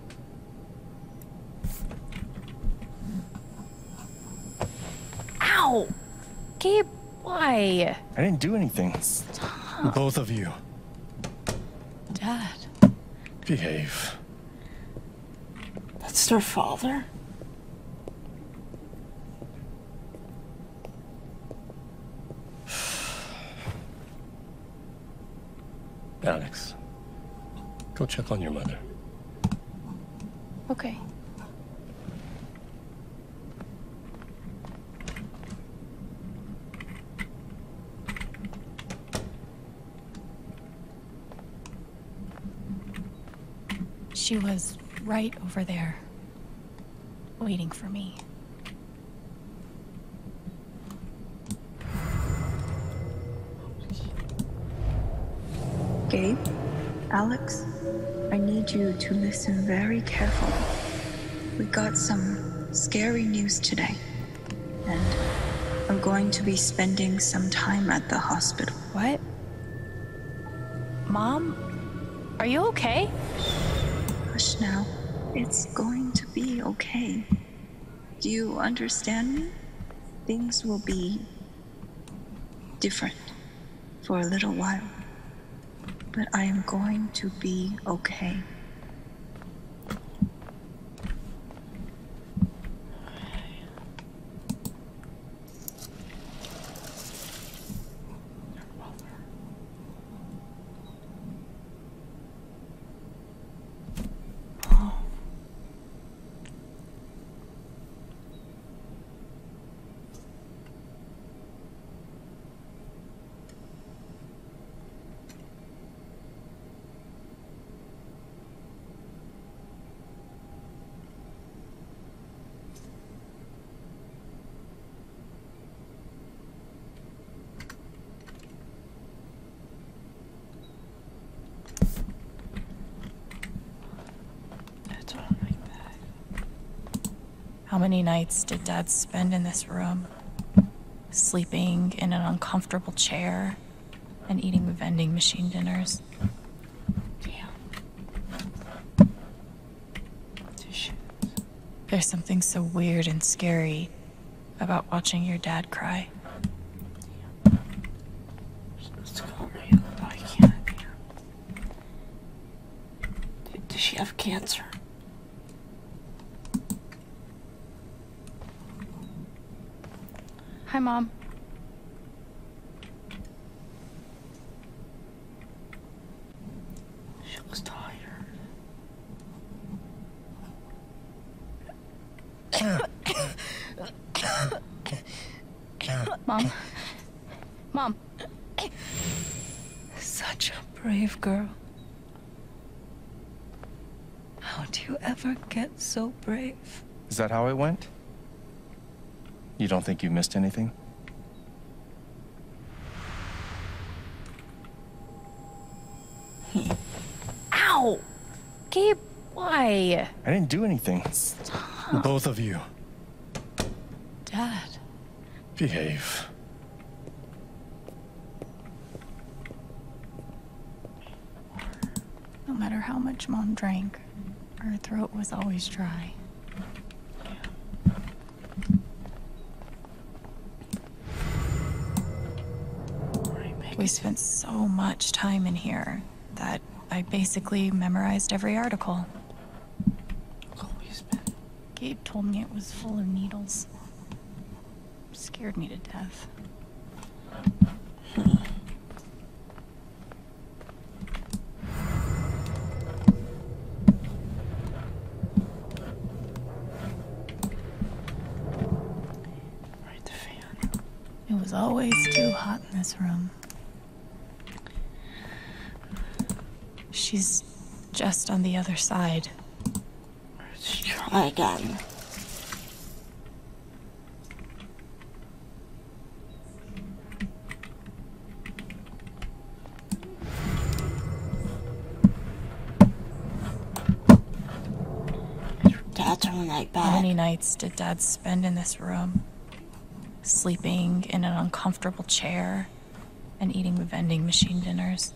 Ow! Gabe, why? I didn't do anything. Stop. Both of you, Dad. behave. That's their father? Alex, go check on your mother. Okay. She was right over there, waiting for me. Gabe, Alex, I need you to listen very carefully. We got some scary news today, and I'm going to be spending some time at the hospital. What? Mom? Are you okay? Hush now. It's going to be okay. Do you understand me? Things will be different for a little while. But I am going to be okay. How many nights did Dad spend in this room? Sleeping in an uncomfortable chair and eating vending machine dinners. Damn. There's something so weird and scary about watching your dad cry. Does she have cancer? Hi, Mom. She looks tired. Mom. Mom. Such a brave girl. How do you ever get so brave? Is that how it went? You don't think you've missed anything? *laughs* Ow! Gabe, why? I didn't do anything. Stop. Both of you, Dad. behave. No matter how much Mom drank, her throat was always dry. We spent so much time in here that I basically memorized every article. Gabe told me it was full of needles. Scared me to death. Right, the fan. It was always too hot in this room. She's just on the other side. Let's try again. Dad's on like How many nights did Dad spend in this room? Sleeping in an uncomfortable chair and eating vending machine dinners.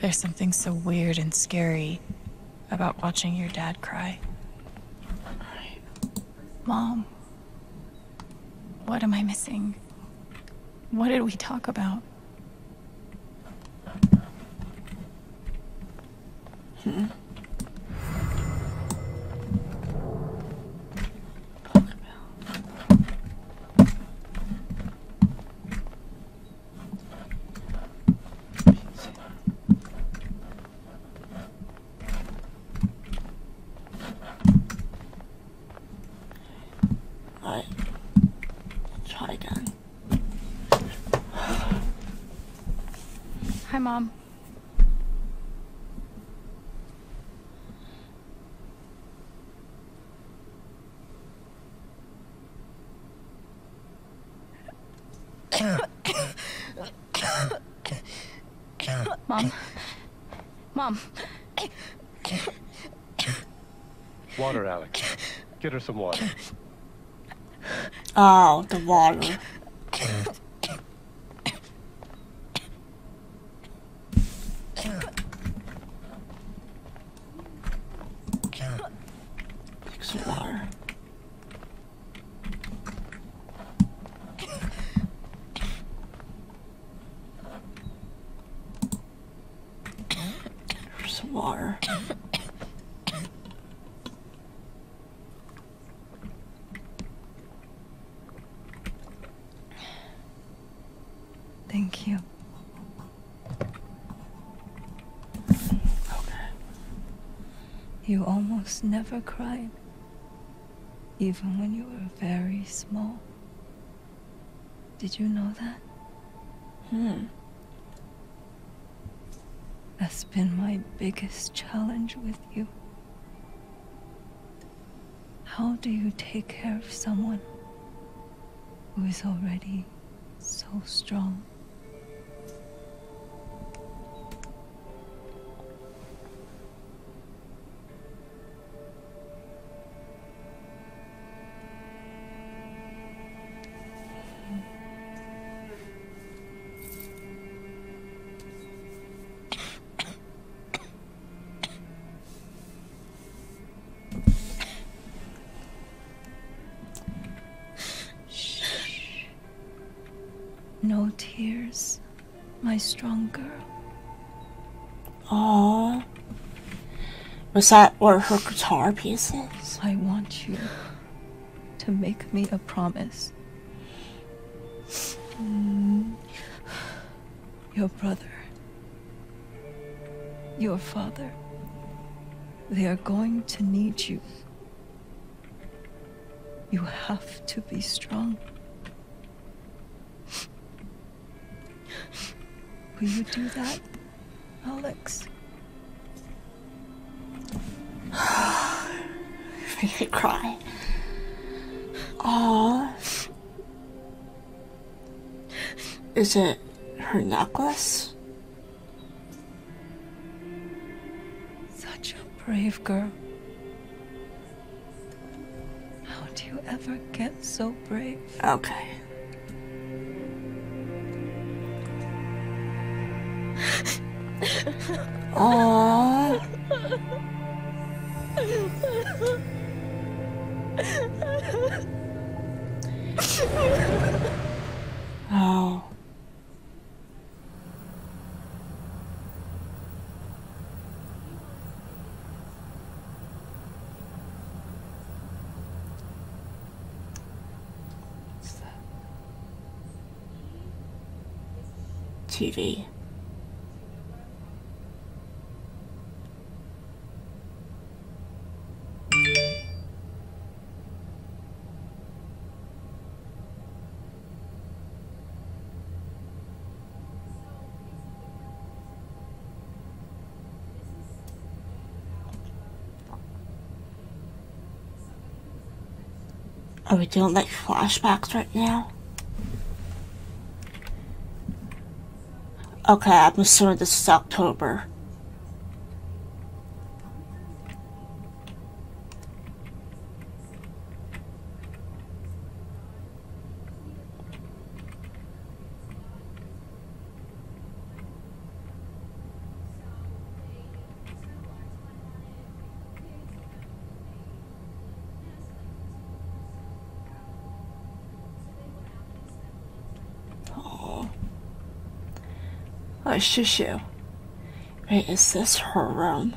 There's something so weird and scary about watching your dad cry. Mom, what am I missing? What did we talk about? Hmm. Alright. Try again. Hi, Mom. Mom. Mom. Water, Alex. Get her some water. *laughs* Oh, the water. Take some water. Here's some water. Thank you. You almost never cried, even when you were very small. Did you know that? Hmm. That's been my biggest challenge with you. How do you take care of someone who is already so strong? No tears, my strong girl. Aww. Was that where her guitar piece is? I want you to make me a promise. Mm. Your brother, your father, they are going to need you. You have to be strong. Will you do that, Alex? *sighs* Make me cry. Aww. Is it her necklace? Such a brave girl. How do you ever get so brave? Okay. Aww. Oh. TV. Are we doing like flashbacks right now? Okay, I'm assuming this is October. Oh. Shushu. Wait, is this her room?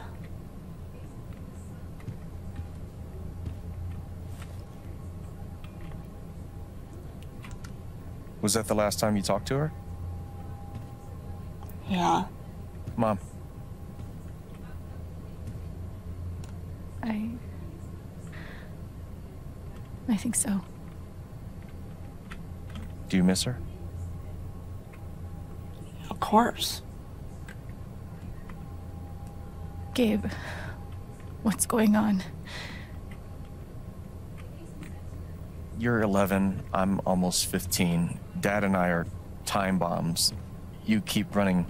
Was that the last time you talked to her? Yeah. Mom, I. I think so. do you miss her? Of. Gabe, what's going on? You're 11, I'm almost 15. Dad and I are time bombs. You keep running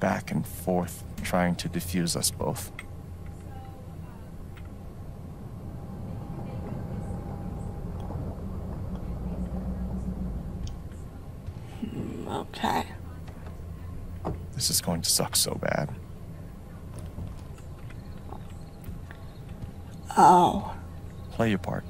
back and forth, trying to defuse us both. Hmm, Okay. This is going to suck so bad. Oh. Play your part.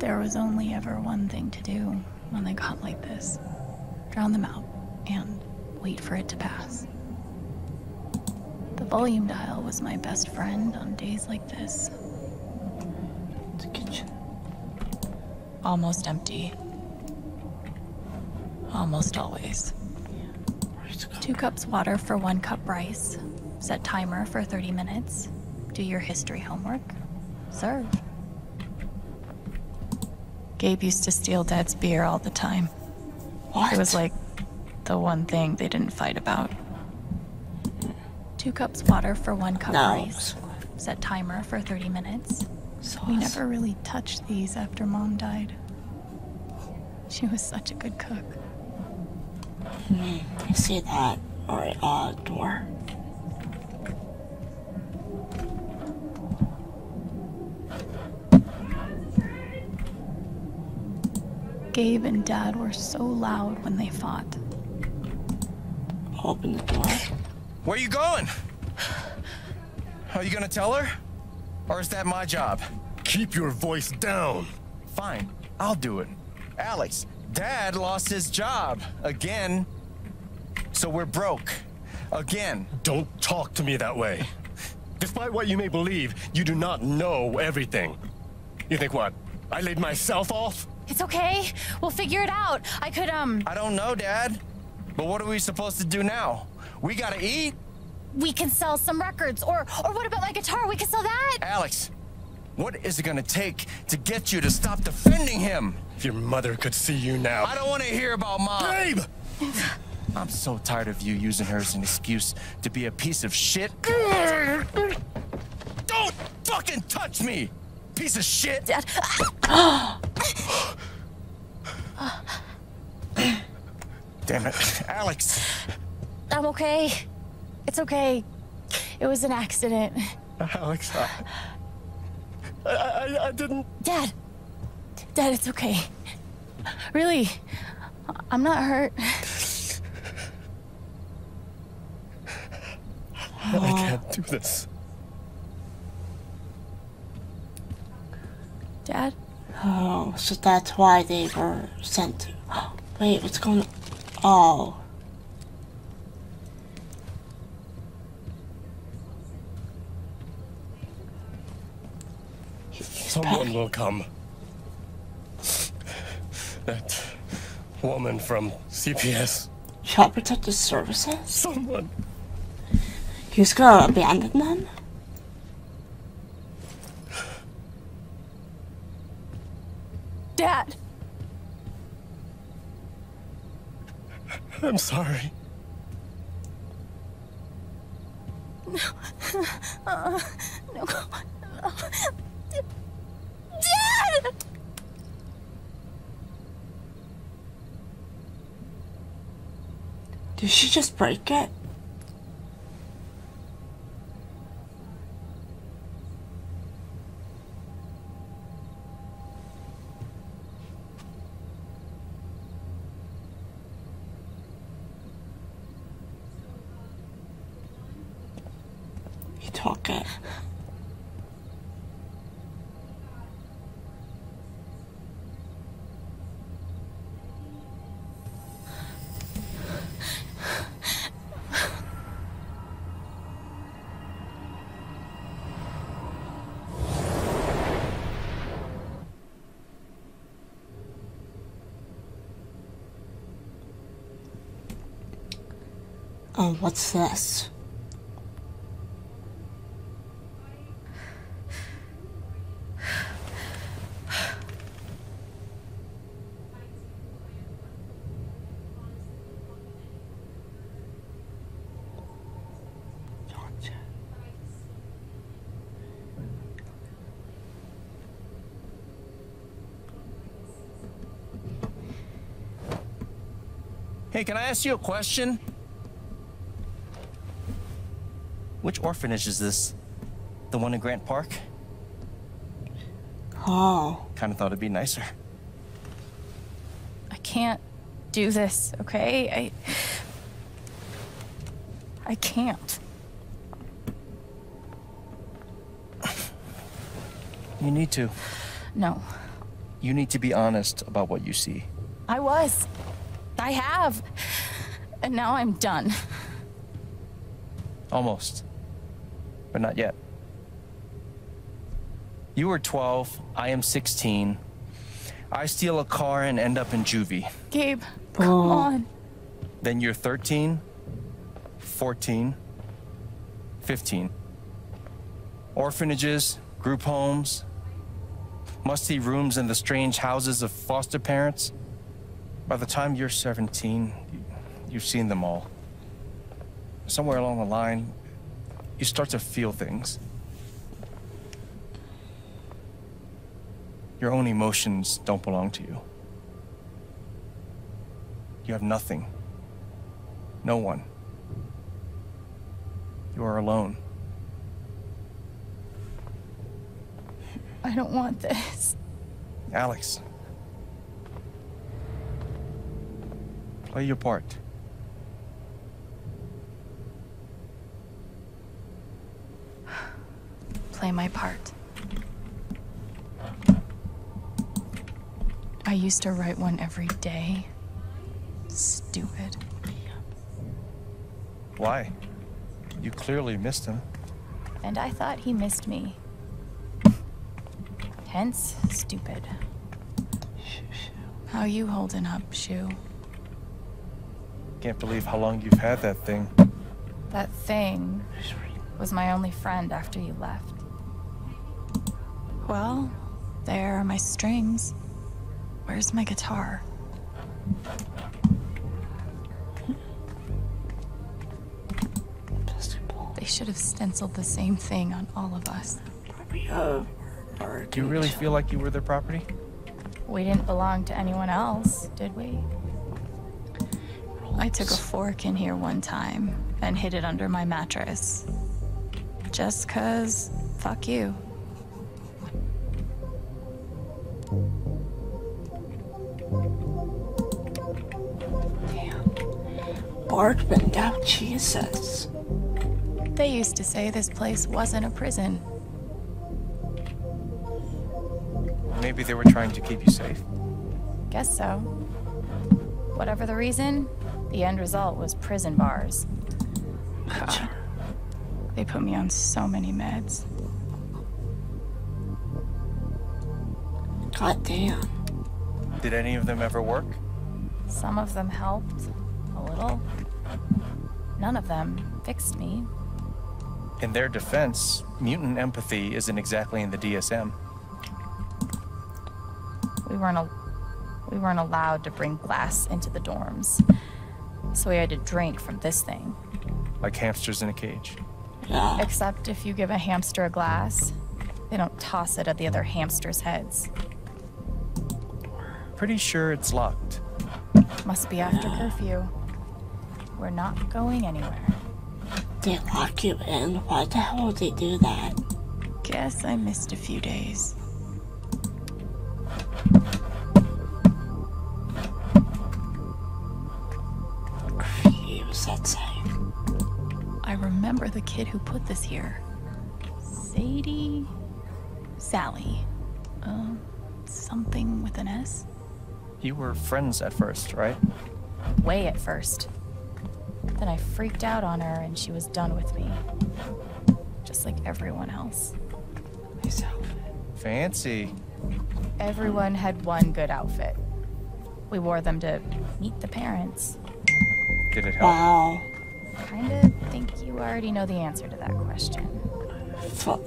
There was only ever one thing to do when they got like this drown them out and wait for it to pass. The volume dial was my best friend on days like this. The kitchen. Almost empty. Almost always. Two cups water for one cup rice. Set timer for 30 minutes. Do your history homework. Serve. Gabe used to steal Dad's beer all the time. What? It was like the one thing they didn't fight about. Two cups water for one cup No. rice. Set timer for 30 minutes. We never really touched these after Mom died. She was such a good cook. Hmm, I see that. Or uh, door. Gabe and Dad were so loud when they fought. Open the door. Where are you going? Are you gonna tell her? Or is that my job? keep your voice down. Fine, I'll do it. Alex, Dad lost his job again. So we're broke. Again. Don't talk to me that way. Despite what you may believe, you do not know everything. You think what? I laid myself off? It's okay. We'll figure it out. I could, um. I don't know, Dad. But what are we supposed to do now? We gotta eat. We can sell some records. Or, or what about my guitar? We can sell that. Alex, what is it gonna take to get you to stop defending him? If your mother could see you now. I don't want to hear about mom. Gabe! I'm so tired of you using her as an excuse to be a piece of shit. Don't fucking touch me, piece of shit. Dad. *gasps* Damn it, Alex. I'm okay. It's okay. It was an accident. Alex, I, I, I, I didn't. Dad. Dad, it's okay. Really. I'm not hurt. I can't do this. Dad? Oh, so that's why they were sent to. *gasps* Wait, what's going on? Oh. Someone will come. That woman from CPS. Child Protective Services? Someone. He's gonna abandon them? Dad. I'm sorry. No. Uh, no. Dad! Did she just break it? It. Oh, um, what's this? Hey, can I ask you a question? Which orphanage is this? The one in Grant Park? Oh. Kind of thought it'd be nicer. I can't do this, okay? I. I can't. You need to. No. You need to be honest about what you see. I was. I have. And now I'm done. Almost. But not yet. You were 12, I am 16. I steal a car and end up in juvie. Gabe, come Oh. on. Then you're 13, 14, 15. Orphanages, group homes, musty rooms in the strange houses of foster parents. By the time you're 17, you- you've seen them all. Somewhere along the line, you start to feel things. Your own emotions don't belong to you. You have nothing. No one. You are alone. I don't want this. Alex. Play your part. Play my part. I used to write one every day. Stupid. Why? You clearly missed him. And I thought he missed me. Hence, stupid. How you holding up, Shu? Can't believe how long you've had that thing. That thing was my only friend after you left. Well, there are my strings. Where's my guitar? They should have stenciled the same thing on all of us. Do you really feel like you were their property? We didn't belong to anyone else, did we? I took a fork in here one time and hid it under my mattress. Just cause, fuck you. Bart been out, Jesus. They used to say this place wasn't a prison. Maybe they were trying to keep you safe. Guess so. Whatever the reason, the end result was prison bars. God. They put me on so many meds. God damn. Did any of them ever work? Some of them helped, a little. None of them fixed me. In their defense, mutant empathy isn't exactly in the DSM. We weren't al- we weren't allowed to bring glass into the dorms. So we had to drink from this thing. Like hamsters in a cage. *gasps* Except if you give a hamster a glass, they don't toss it at the other hamsters' heads. Pretty sure it's locked. Must be after curfew. We're not going anywhere. They lock you in. Why the hell would they do that? Guess I missed a few days. The kid who put this here. Sadie? Sally. Uh, something with an S? You were friends at first, right? Way at first. Then I freaked out on her and she was done with me. Just like everyone else. Fancy. Everyone had one good outfit. We wore them to meet the parents. Did it help? Wow. Kinda think you already know the answer to that question. Foot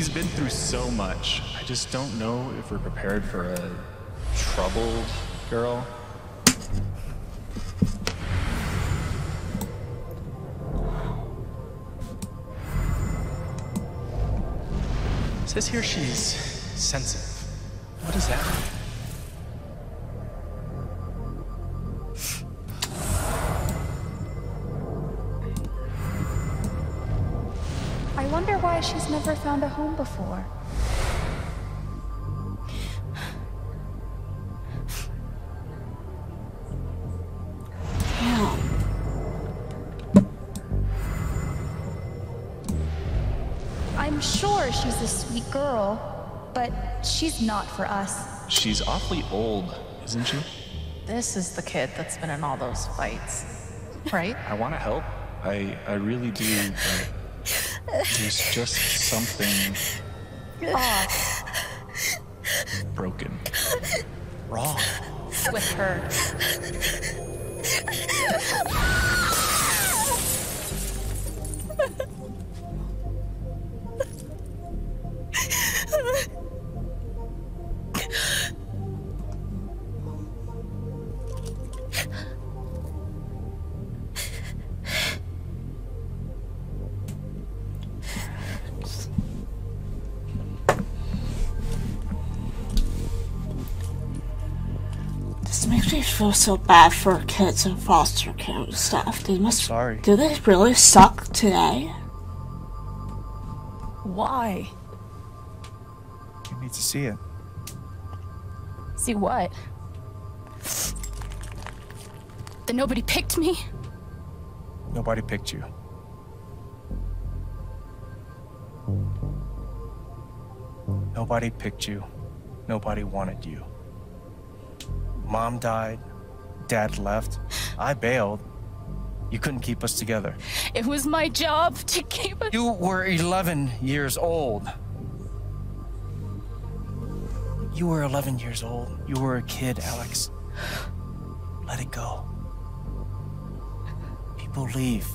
She's been through so much. I just don't know if we're prepared for a troubled girl. It says here she's sensitive. What does that mean? Never found a home before. Damn. I'm sure she's a sweet girl, but she's not for us. She's awfully old, isn't she? This is the kid that's been in all those fights, right? I want to help. I I really do, but there's just something Off. broken. Wrong. With her. Feel so bad for kids in foster care and stuff. They must. Sorry. Do they really suck today? Why? You need to see it. See what? That nobody picked me? Nobody picked you. Nobody picked you. Nobody wanted you. Mom died. Dad left. I bailed. You couldn't keep us together. It was my job to keep us. You were 11 years old. You were 11 years old. You were a kid, Alex. Let it go. People leave.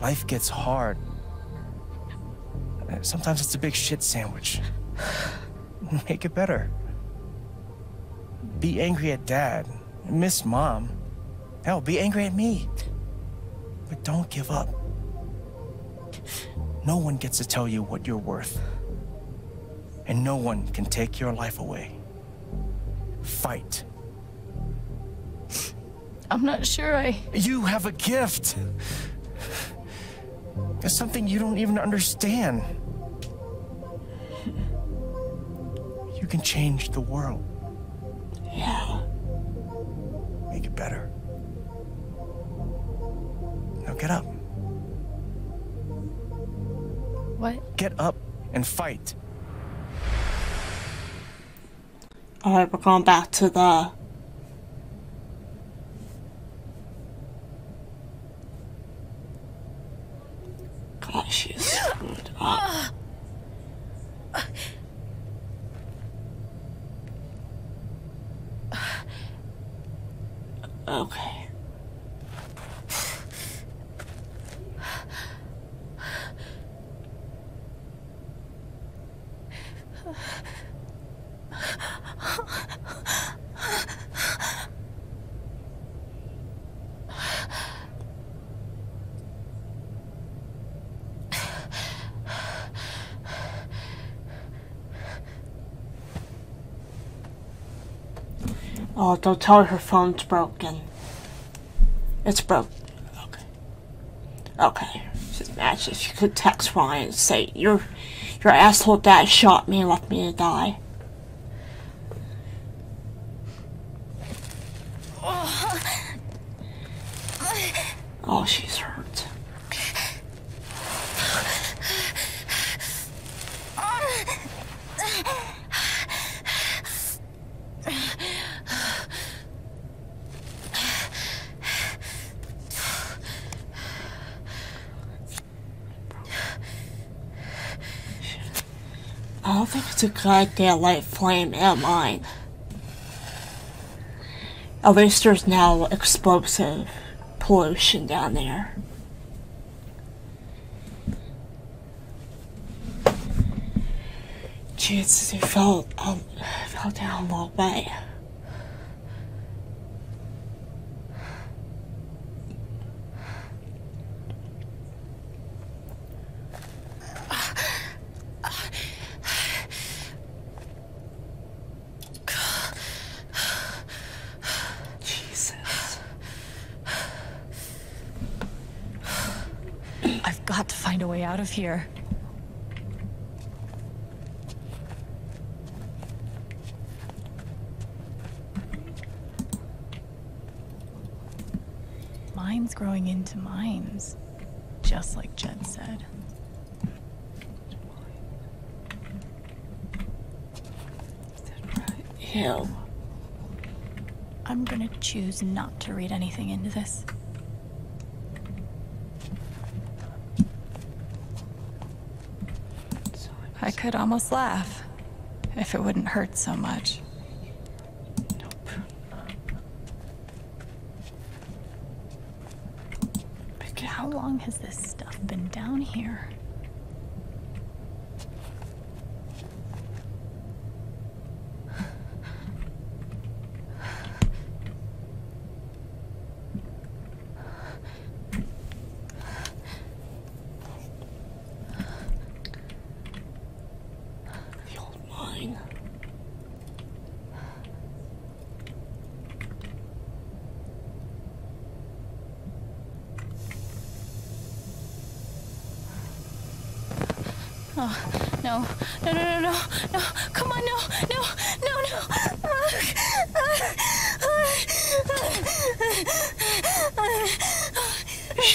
Life gets hard. Sometimes it's a big shit sandwich. Make it better. Be angry at dad. Miss mom. Hell, be angry at me. But don't give up. No one gets to tell you what you're worth. And no one can take your life away. Fight. I'm not sure I. You have a gift. It's something you don't even understand. You can change the world. Yeah. Make it better. Now get up. What? Get up and fight. Alright, we're going back to the. God, she's screwed up. Okay. Oh, don't tell her her phone's broken. It's broke. Okay. Okay. Imagine if you could text Ryan and say, your, your asshole dad shot me and left me to die. Oh, she's hurt. It's a goddamn light flame in mine. At least there's now explosive pollution down there. Jesus, it fell, um, fell down a long way. Jesus. I've got to find a way out of here. Mines growing into mines, just like Jed said. Ew. I'm gonna choose not to read anything into this. I could almost laugh if it wouldn't hurt so much. How long has this stuff been down here? Mine. Oh, no, no, no, no, no, no, come on, no, no, no, no.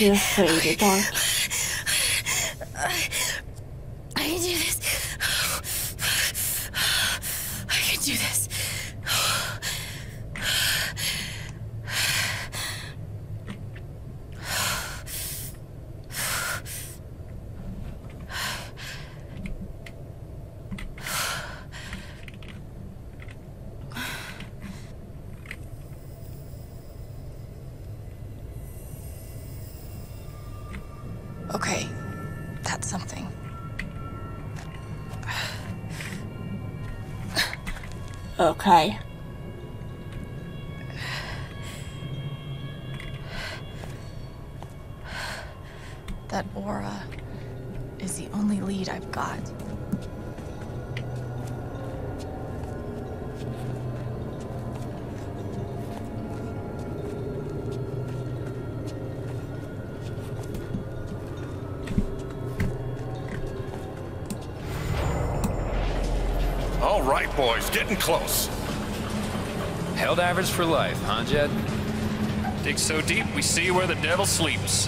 She afraid of dark. I getting close. Held average for life, huh, Jed? Dig so deep, we see where the devil sleeps.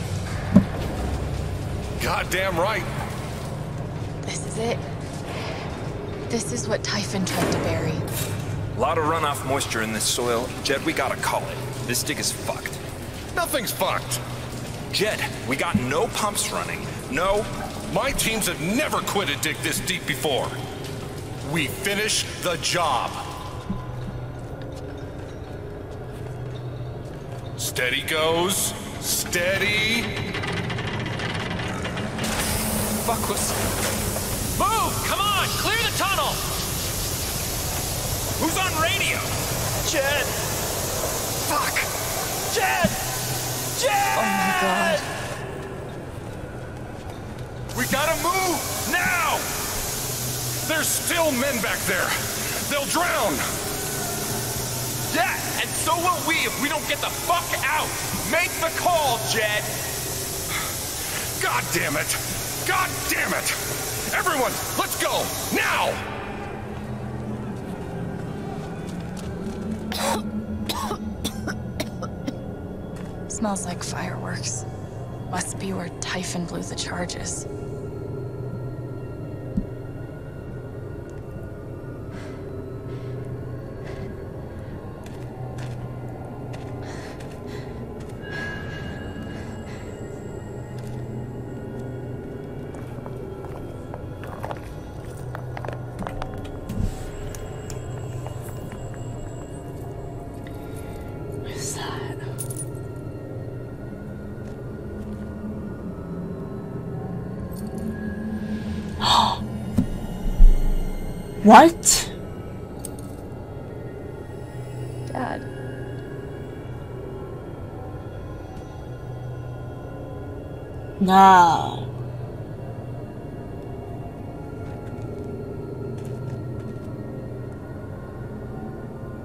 Goddamn right. This is it. This is what Typhon tried to bury. A Lot of runoff moisture in this soil. Jed, we gotta call it. This dig is fucked. Nothing's fucked. Jed, we got no pumps running. No. My teams have never quit a dig this deep before. We finish the job. Steady goes. Steady. Fuck was. Move! Come on! Clear the tunnel! Who's on radio? Jed! Fuck! Jed! Jed! Oh my god. We gotta move now! There's still men back there. They'll drown. Yeah, and so will we if we don't get the fuck out. Make the call, Jed. God damn it! God damn it! Everyone, let's go! Now! Smells like fireworks. Must be where Typhon blew the charges. What? Dad. No.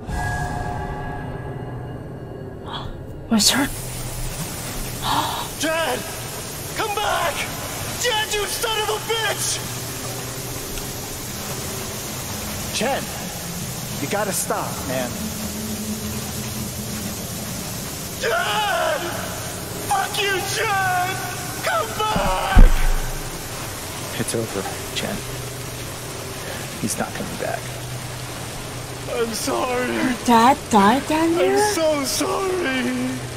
*gasps* Was her? Jed! Come back! Jed, you son of a bitch! Chen, you gotta stop, man. Jed! Fuck you, Jed! Come back! It's over, Chen. He's not coming back. I'm sorry. Her dad died down there? I'm so sorry.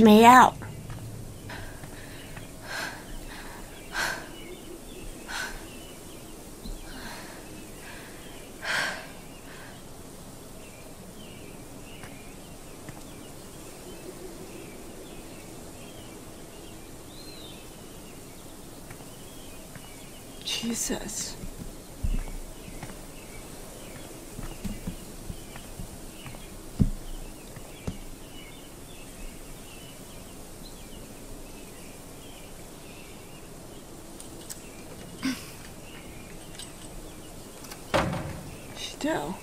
Made out. Jesus. do?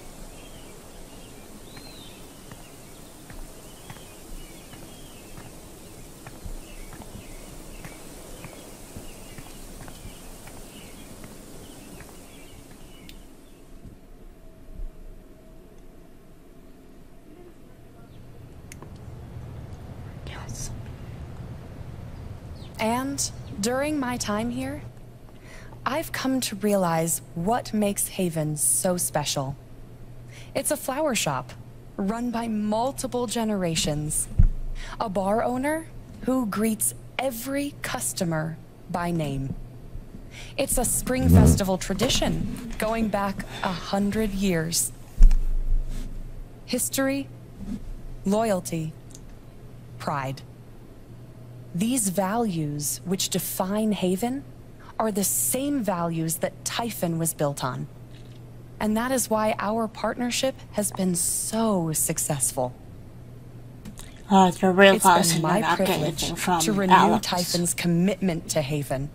Yes. And during my time here, I've come to realize what makes Haven so special. It's a flower shop run by multiple generations, a bar owner who greets every customer by name. It's a spring mm-hmm. festival tradition going back a hundred years. History, loyalty, pride. These values, which define Haven, are the same values that Typhon was built on. And that is why our partnership has been so successful. Uh, you're It's realizing been my you're not getting privilege from to renew Alex. Typhon's commitment to Haven.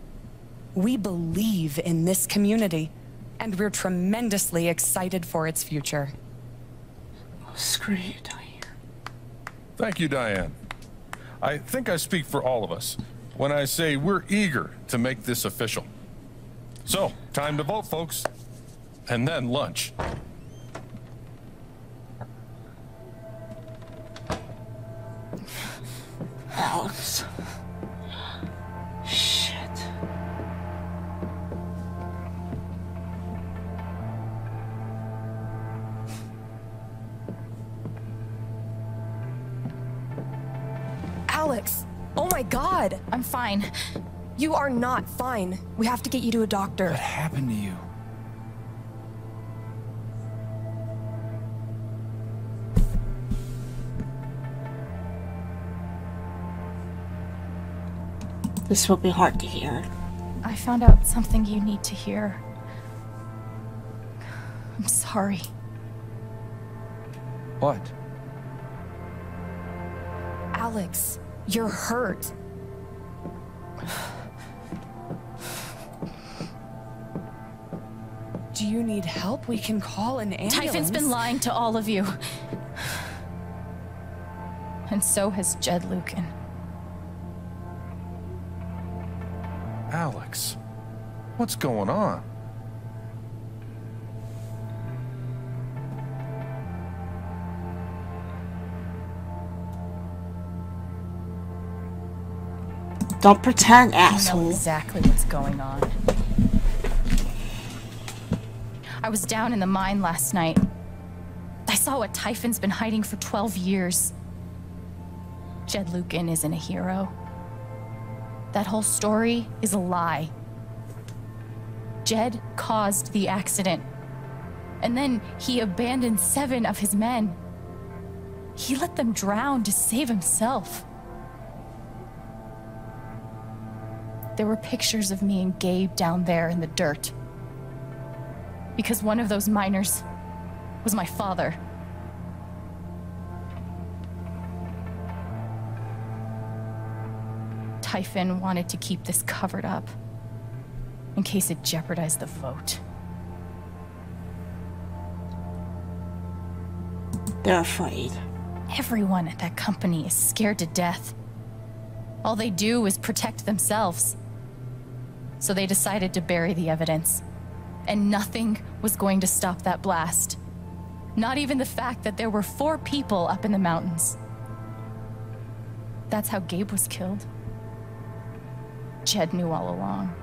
We believe in this community, and we're tremendously excited for its future. Screw you, Diane. Thank you, Diane. I think I speak for all of us when I say we're eager to make this official. So, time to vote, folks. And then lunch. Alex. My god! I'm fine. You are not fine. We have to get you to a doctor. What happened to you? This will be hard to hear. I found out something you need to hear. I'm sorry. What? Alex, you're hurt. Do you need help? We can call an ambulance. Typhon's been lying to all of you. And so has Jed Lucan. Alex, what's going on? Don't pretend, I know exactly what's going on. I was down in the mine last night. I saw what Typhon's been hiding for 12 years. Jed Lucan isn't a hero. That whole story is a lie. Jed caused the accident. And then he abandoned seven of his men. He let them drown to save himself. There were pictures of me and Gabe down there in the dirt. Because one of those miners was my father. Typhon wanted to keep this covered up in case it jeopardized the vote. They're afraid. Everyone at that company is scared to death. All they do is protect themselves. So they decided to bury the evidence. And nothing was going to stop that blast. Not even the fact that there were four people up in the mountains. That's how Gabe was killed. Jed knew all along.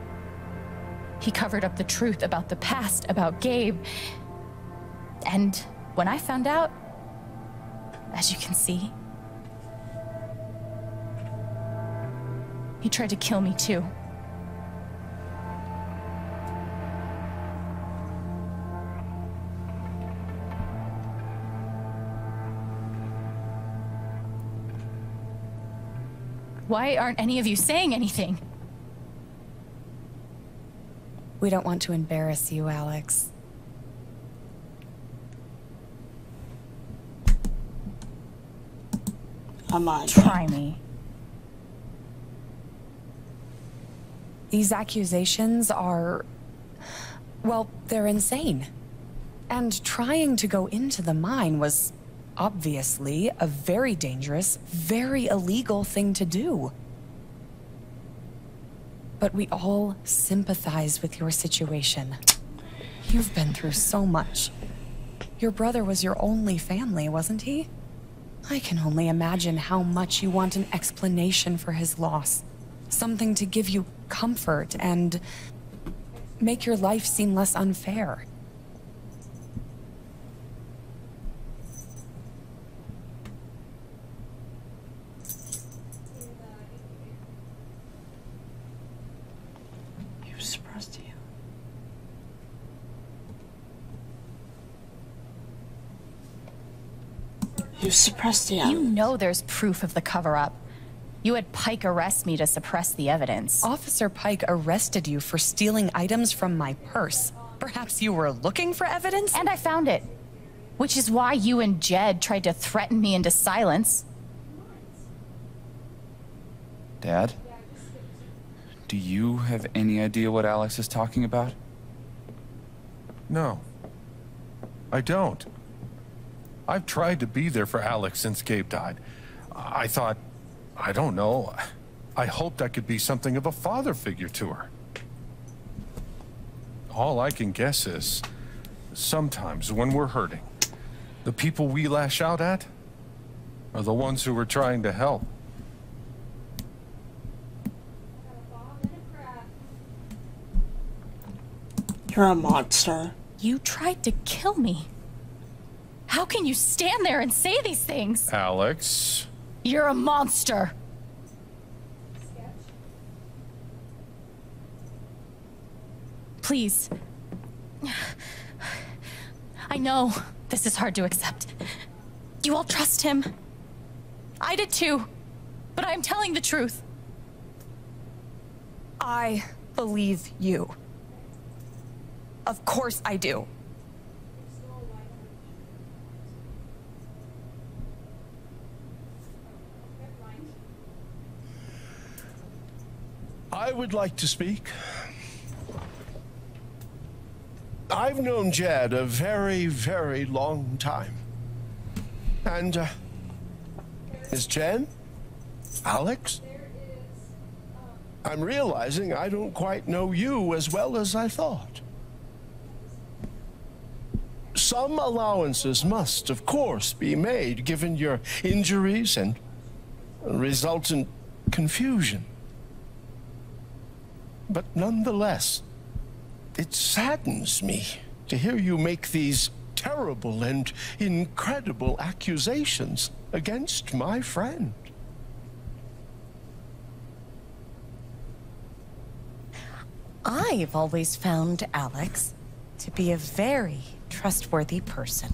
He covered up the truth about the past, about Gabe. And when I found out, as you can see, he tried to kill me too. Why aren't any of you saying anything? We don't want to embarrass you, Alex. Come on. Try me. These accusations are. Well, they're insane. And trying to go into the mine was obviously a very dangerous, very illegal thing to do. But we all sympathize with your situation. You've been through so much. Your brother was your only family, wasn't he? I can only imagine how much you want an explanation for his loss. Something to give you comfort and make your life seem less unfair. You suppressed you. You suppressed the evidence. You know there's proof of the cover up. You had Pike arrest me to suppress the evidence. Officer Pike arrested you for stealing items from my purse. Perhaps you were looking for evidence? And I found it. Which is why you and Jed tried to threaten me into silence. Dad? Do you have any idea what Alex is talking about? No. I don't. I've tried to be there for Alex since Gabe died. I thought, I don't know, I hoped I could be something of a father figure to her. All I can guess is, sometimes when we're hurting, the people we lash out at are the ones who are trying to help. You're a monster. You tried to kill me. How can you stand there and say these things? Alex. You're a monster. Please. I know this is hard to accept. You all trust him. I did too. But I'm telling the truth. I believe you. Of course I do. I would like to speak. I've known Jed a very, very long time. And, uh, is Jen? Alex? I'm realizing I don't quite know you as well as I thought. Some allowances must, of course, be made given your injuries and resultant confusion. But nonetheless, it saddens me to hear you make these terrible and incredible accusations against my friend. I've always found Alex to be a very trustworthy person.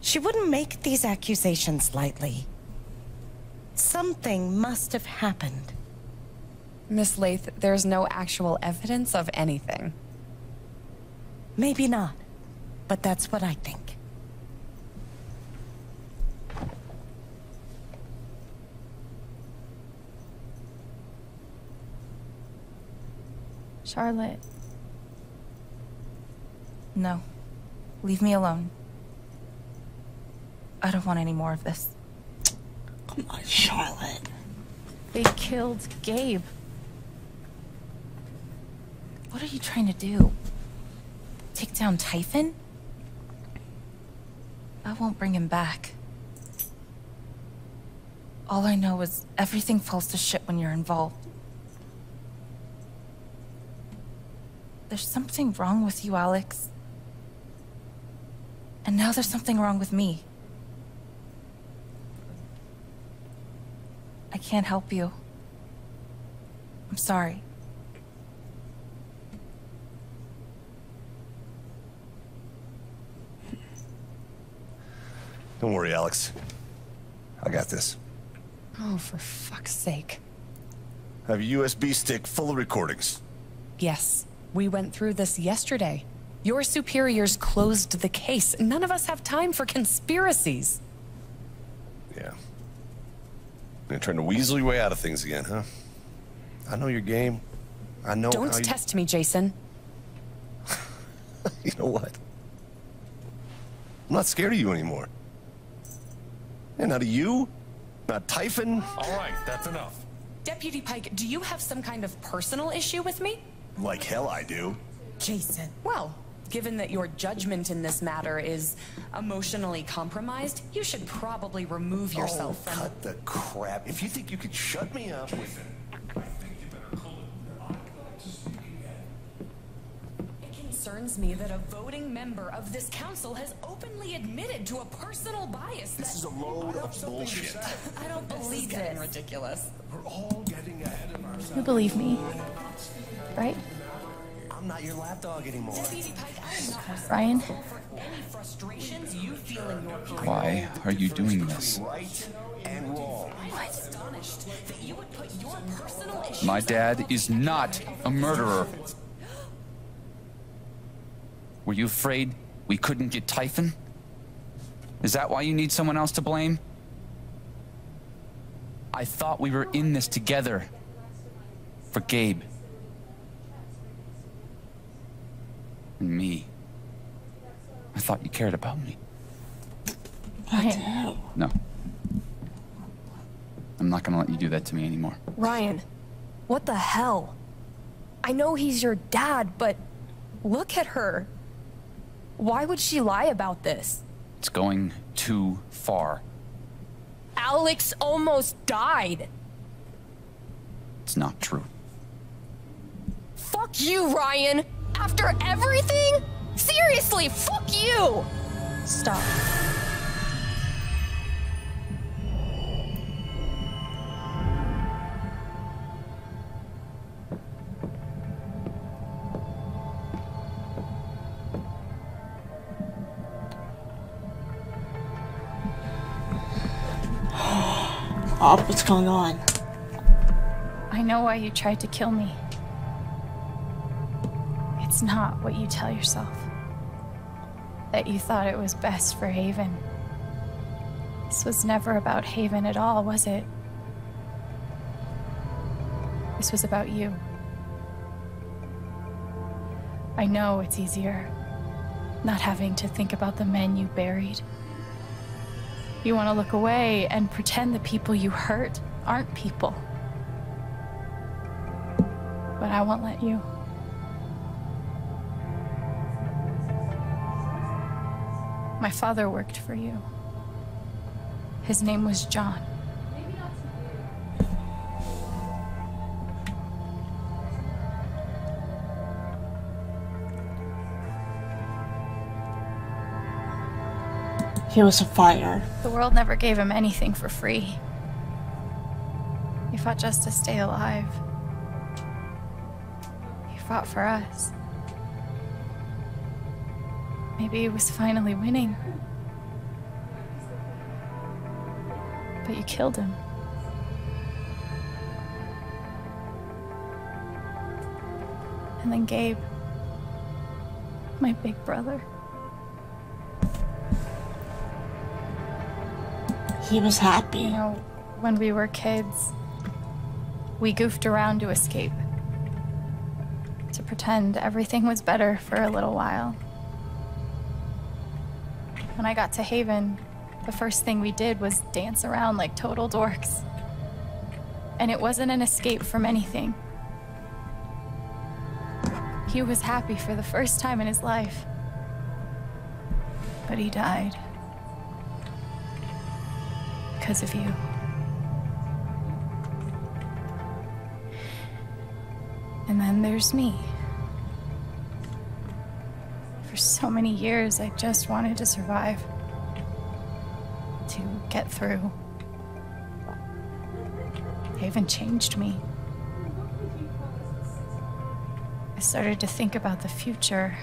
She wouldn't make these accusations lightly. Something must have happened. Miss Lath, there's no actual evidence of anything. Maybe not, but that's what I think. Charlotte. No. Leave me alone. I don't want any more of this. Come on, Charlotte. They killed Gabe. What are you trying to do? Take down Typhon? I won't bring him back. All I know is everything falls to shit when you're involved. There's something wrong with you, Alex. And now there's something wrong with me. I can't help you. I'm sorry. Don't worry, Alex. I got this. Oh, for fuck's sake. I have a USB stick full of recordings. Yes, we went through this yesterday. Your superiors closed the case. None of us have time for conspiracies. Yeah. You're trying to weasel your way out of things again, huh? I know your game. I know how Don't you... test me, Jason. *laughs* you know what? I'm not scared of you anymore. And not of you, not Typhon. All right, that's enough. Deputy Pike, do you have some kind of personal issue with me? Like hell I do. Jason. Well, given that your judgment in this matter is emotionally compromised, you should probably remove yourself oh, from. cut the crap. If you think you could shut me up. I think you better call it concerns me that a voting member of this council has openly admitted to a personal bias. This is a load of bullshit. I don't believe it. ridiculous. We're all getting ahead of ourselves. You believe me, right? I'm not your lapdog anymore. Deputy Pike, I am not Ryan? responsible for any frustrations you feel in your career. Why are you doing this? Right and wrong. I'm astonished that you would put your personal issues My dad is not a murderer. Were you afraid we couldn't get Typhon? Is that why you need someone else to blame? I thought we were in this together. For Gabe. And me. I thought you cared about me. Ryan. No. I'm not gonna let you do that to me anymore. Ryan, what the hell? I know he's your dad, but look at her. Why would she lie about this? It's going too far. Alex almost died. It's not true. Fuck you, Ryan! After everything? Seriously, fuck you! Stop. *gasps* Oh, what's going on? I know why you tried to kill me. It's not what you tell yourself. That you thought it was best for Haven. This was never about Haven at all, was it? This was about you. I know it's easier not having to think about the men you buried. You want to look away and pretend the people you hurt aren't people. But I won't let you. My father worked for you. His name was John. He was a fighter. The world never gave him anything for free. He fought just to stay alive. He fought for us. Maybe he was finally winning. But you killed him. And then Gabe, my big brother. He was happy. You know, when we were kids, we goofed around to escape. To pretend everything was better for a little while. When I got to Haven, the first thing we did was dance around like total dorks. And it wasn't an escape from anything. He was happy for the first time in his life. But he died. Because of you. And then there's me. So many years, I just wanted to survive. To get through. Haven changed me. I started to think about the future.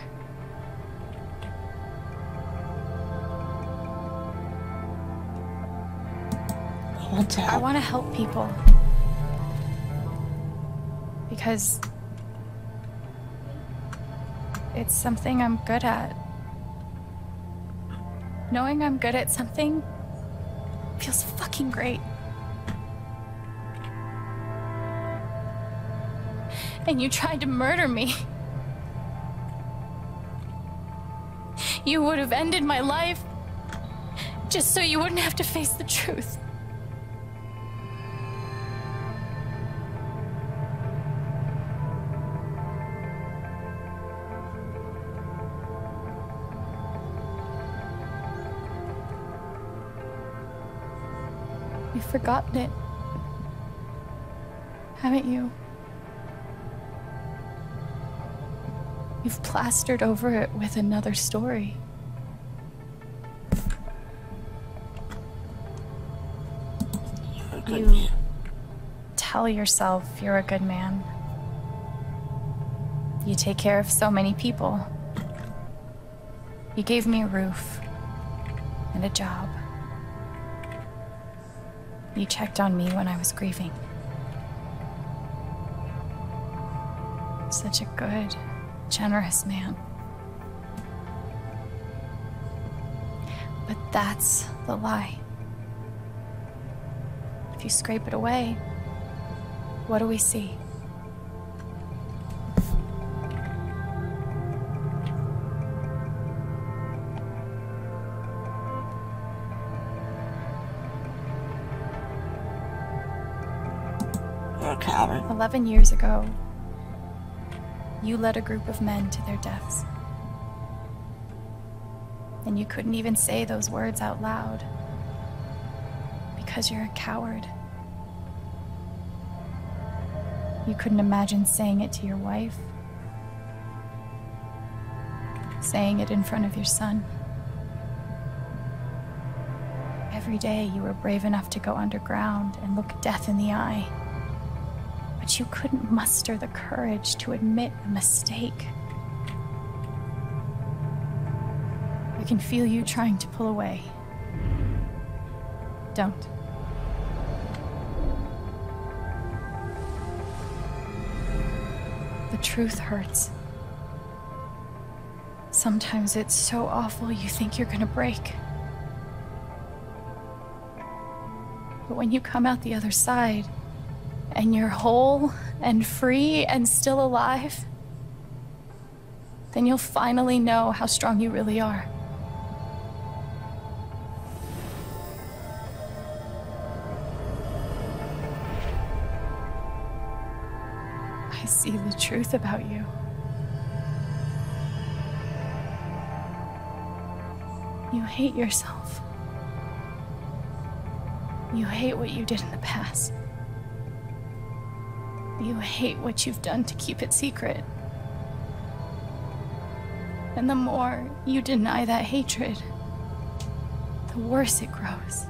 I want to I want to help people. Because it's something I'm good at. Knowing I'm good at something feels fucking great. And you tried to murder me. You would have ended my life just so you wouldn't have to face the truth. Forgotten it, haven't you? You've plastered over it with another story. You tell yourself you're a good man. You take care of so many people. You gave me a roof and a job. You checked on me when I was grieving. Such a good, generous man. But that's the lie. If you scrape it away, what do we see? Eleven years ago, you led a group of men to their deaths. And you couldn't even say those words out loud because you're a coward. You couldn't imagine saying it to your wife, saying it in front of your son. Every day you were brave enough to go underground and look death in the eye. You couldn't muster the courage to admit a mistake. I can feel you trying to pull away. Don't. The truth hurts. Sometimes it's so awful you think you're gonna break. But when you come out the other side, and you're whole and free and still alive, then you'll finally know how strong you really are. I see the truth about you. You hate yourself. You hate what you did in the past. You hate what you've done to keep it secret. And the more you deny that hatred, the worse it grows.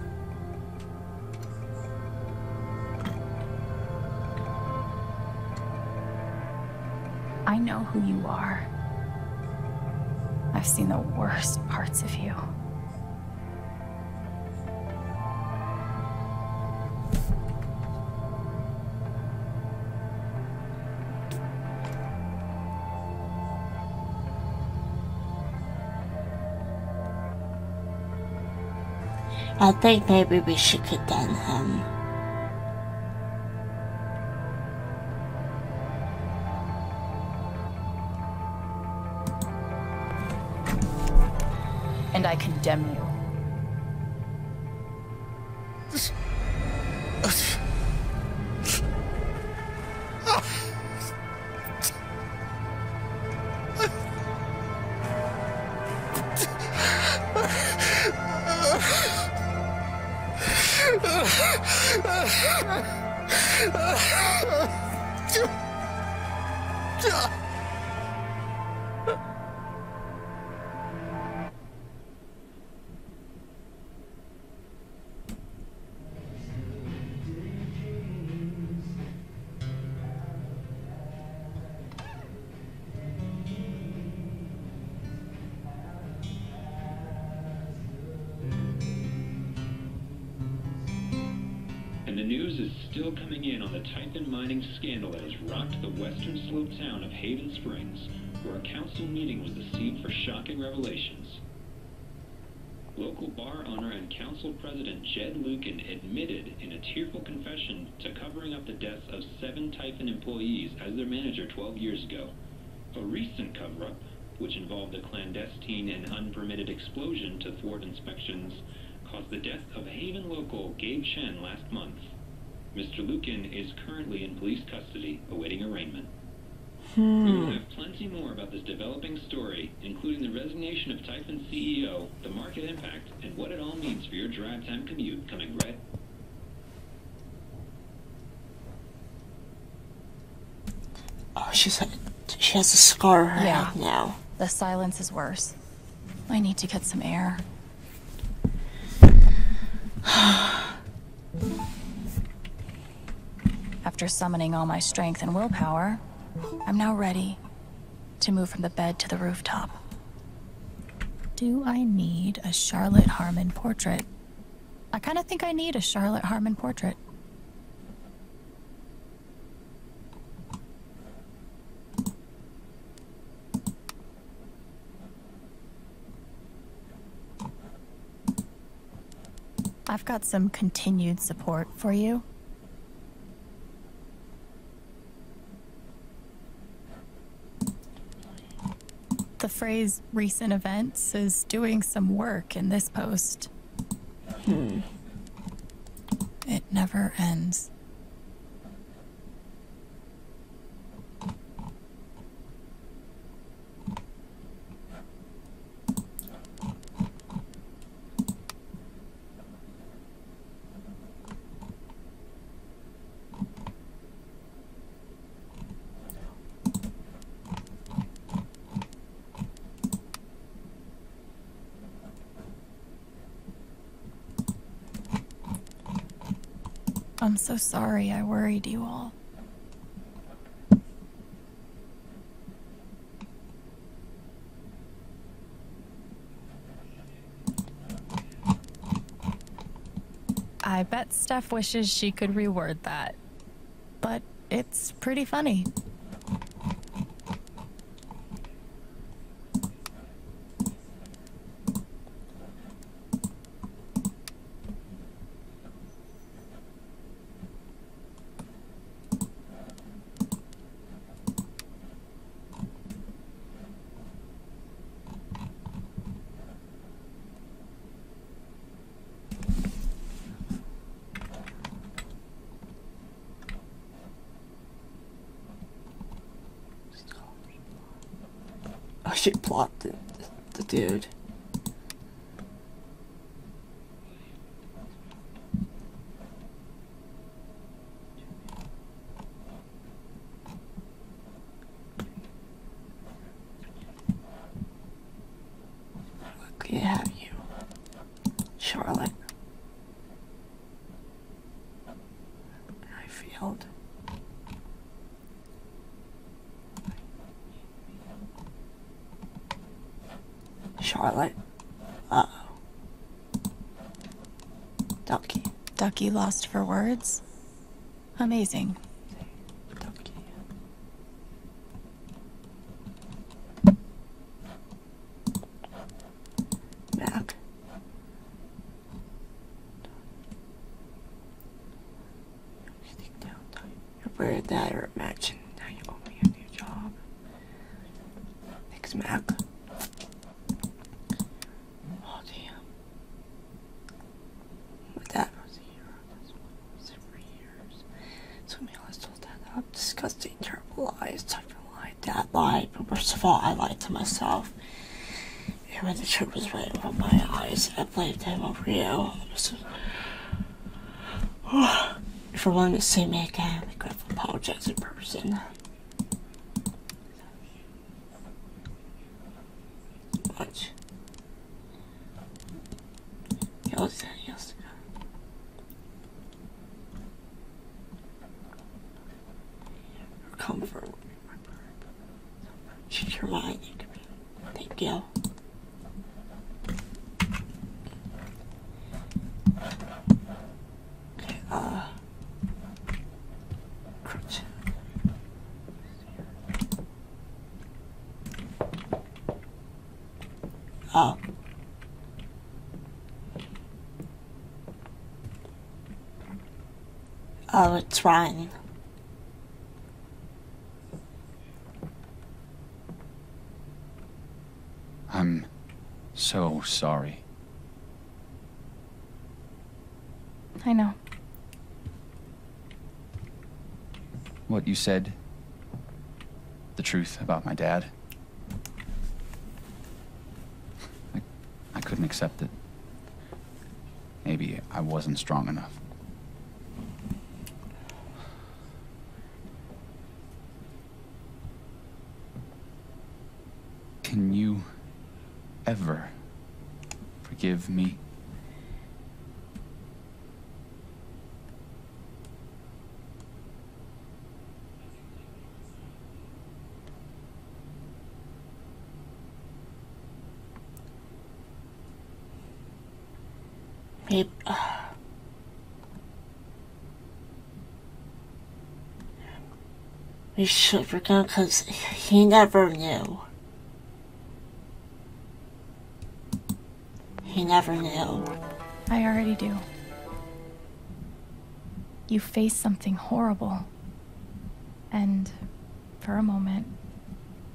I know who you are. I've seen the worst parts of you. I think maybe we should condemn him. And I condemn you. News is still coming in on the Typhon mining scandal that has rocked the western slope town of Haven Springs, where a council meeting was the scene for shocking revelations. Local bar owner and council president Jed Lucan admitted in a tearful confession to covering up the deaths of seven Typhon employees as their manager 12 years ago. A recent cover-up which involved a clandestine and unpermitted explosion to thwart inspections, caused the death of Haven local Gabe Chen last month. Mr. Lucan is currently in police custody, awaiting arraignment. Hmm. We will Hmm. have plenty more about this developing story, including the resignation of Typhon CEO, the market impact, and what it all means for your drive time commute coming right. Oh, she's she has a scar on her Yeah. head now. The silence is worse. I need to get some air. *sighs* *sighs* *sighs* After summoning all my strength and willpower, I'm now ready to move from the bed to the rooftop. Do I need a Charlotte Harmon portrait? I kind of think I need a Charlotte Harmon portrait. I've got some continued support for you. The phrase recent events is doing some work in this post. Hmm. It never ends. I'm so sorry I worried you all. I bet Steph wishes she could reword that. But it's pretty funny. Oh, she blocked the, the, the dude. Lucky to have you, Charlotte. I failed. Charlotte. Uh oh. Duckie. Duckie lost for words? Amazing. Mac. You're weird that or imagine now you owe me a new job. Thanks, Mac. Oh damn. My dad was here. That's what I was for years. So me I told that up. Disgusting, terrible lies. Type of lie. Dad worst of all, I lied to myself. When the truth was right over my eyes, I blamed him over you. *sighs* We're willing to see me again, we could have apologized in person. Much. Yes, yes. Your comfort will be my burden. She's your mind. You can be. Thank you. Okay, uh. Crutch. Oh. Oh, it's Ryan. I'm so sorry. I know. What you said, the truth about my dad, I, I couldn't accept it. Maybe I wasn't strong enough. Can you ever forgive me? Maybe, we should forget because he never knew. He never knew. I already do. You faced something horrible. And for a moment,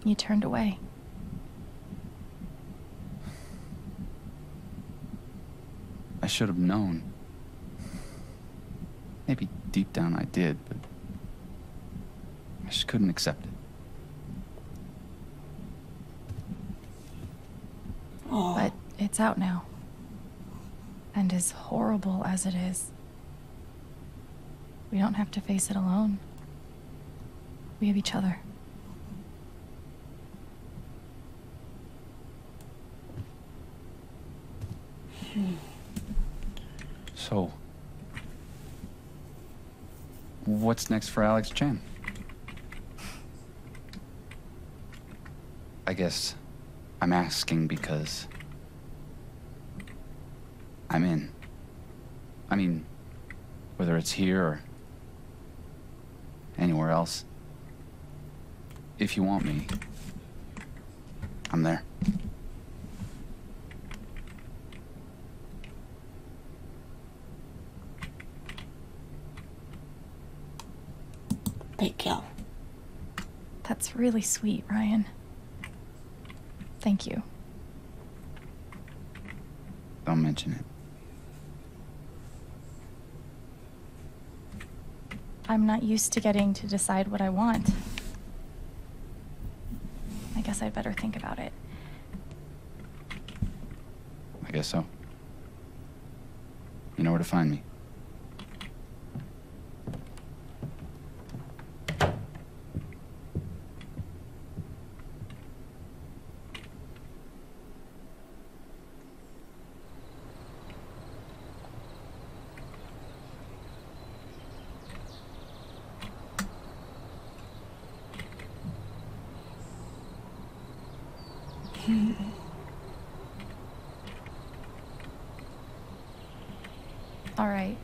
you turned away. I should have known. Maybe deep down I did, but I just couldn't accept it. Oh. But it's out now. And as horrible as it is, we don't have to face it alone. We have each other. So, what's next for Alex Chen? I guess I'm asking because I'm in. I mean, whether it's here or anywhere else. If you want me, I'm there. Thank you. That's really sweet, Ryan. Thank you. Don't mention it. I'm not used to getting to decide what I want. I guess I'd better think about it. I guess so. You know where to find me. All right.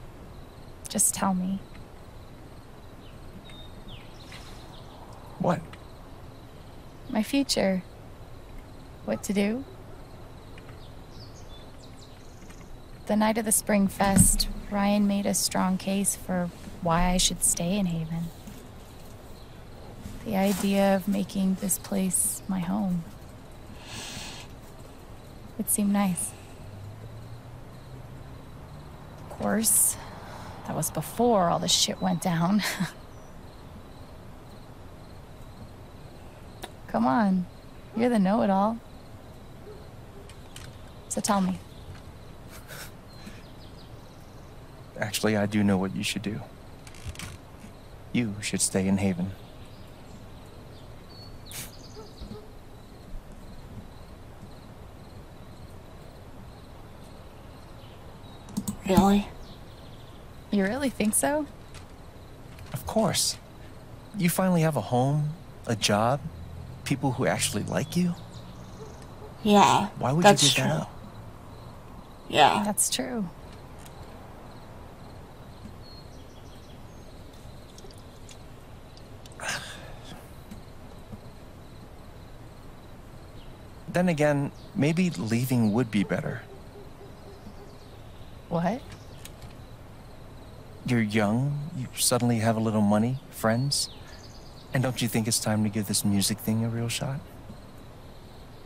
Just tell me. What? My future. What to do? The night of the Spring Fest, Ryan made a strong case for why I should stay in Haven. The idea of making this place my home. It seemed nice. Of course, that was before all the shit went down. *laughs* Come on, you're the know it all. So tell me. Actually, I do know what you should do. You should stay in Haven. Really? You really think so? Of course. You finally have a home, a job, people who actually like you. Yeah. Why would that's you give true. that up? Yeah. That's true. Then again, maybe leaving would be better. What? You're young, you suddenly have a little money, friends. And don't you think it's time to give this music thing a real shot?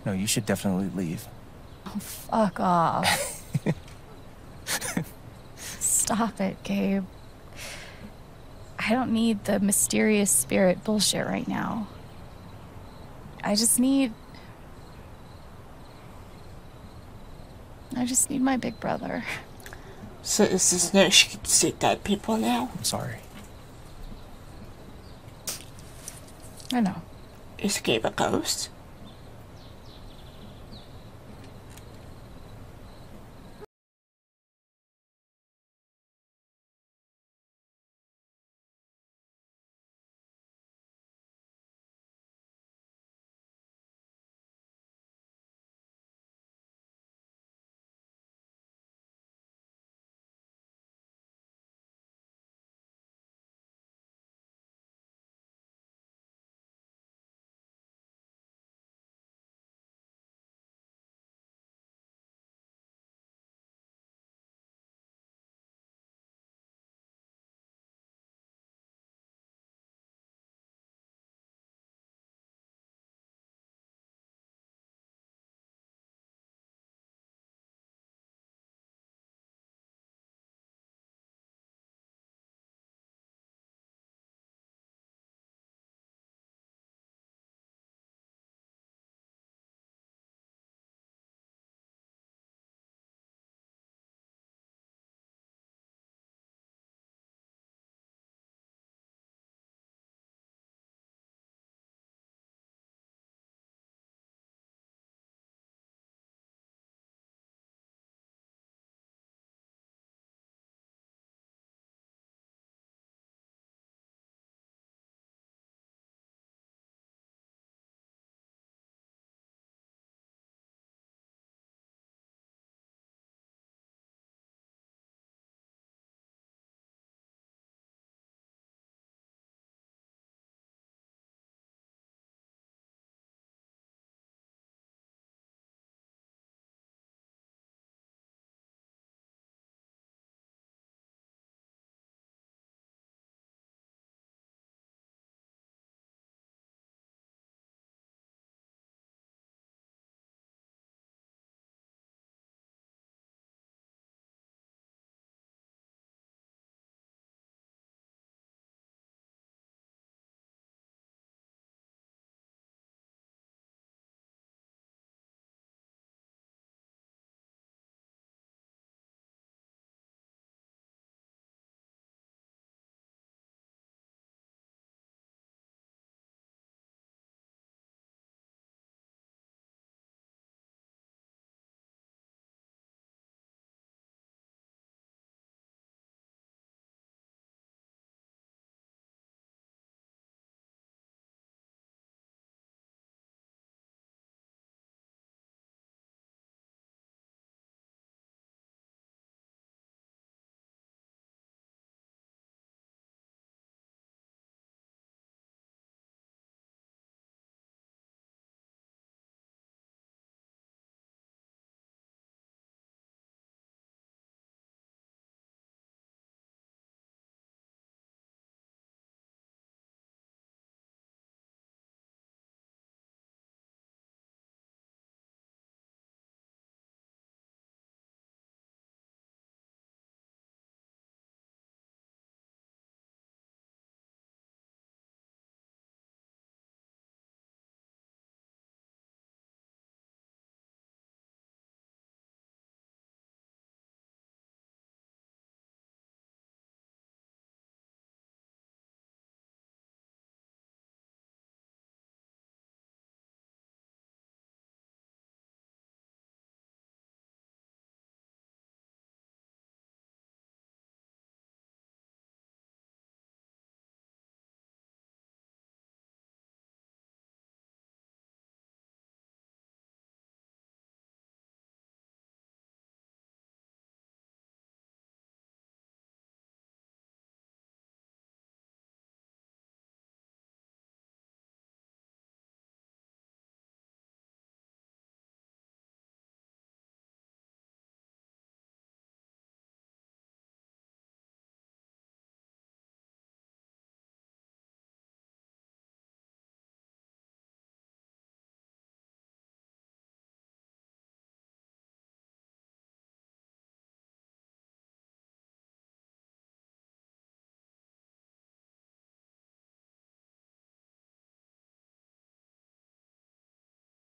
No, you should definitely leave. Oh, fuck off. Stop it, Gabe. I don't need the mysterious spirit bullshit right now. I just need. I just need my big brother. So this is no she can see dead people now. I'm sorry. I know. Is Gabe a ghost?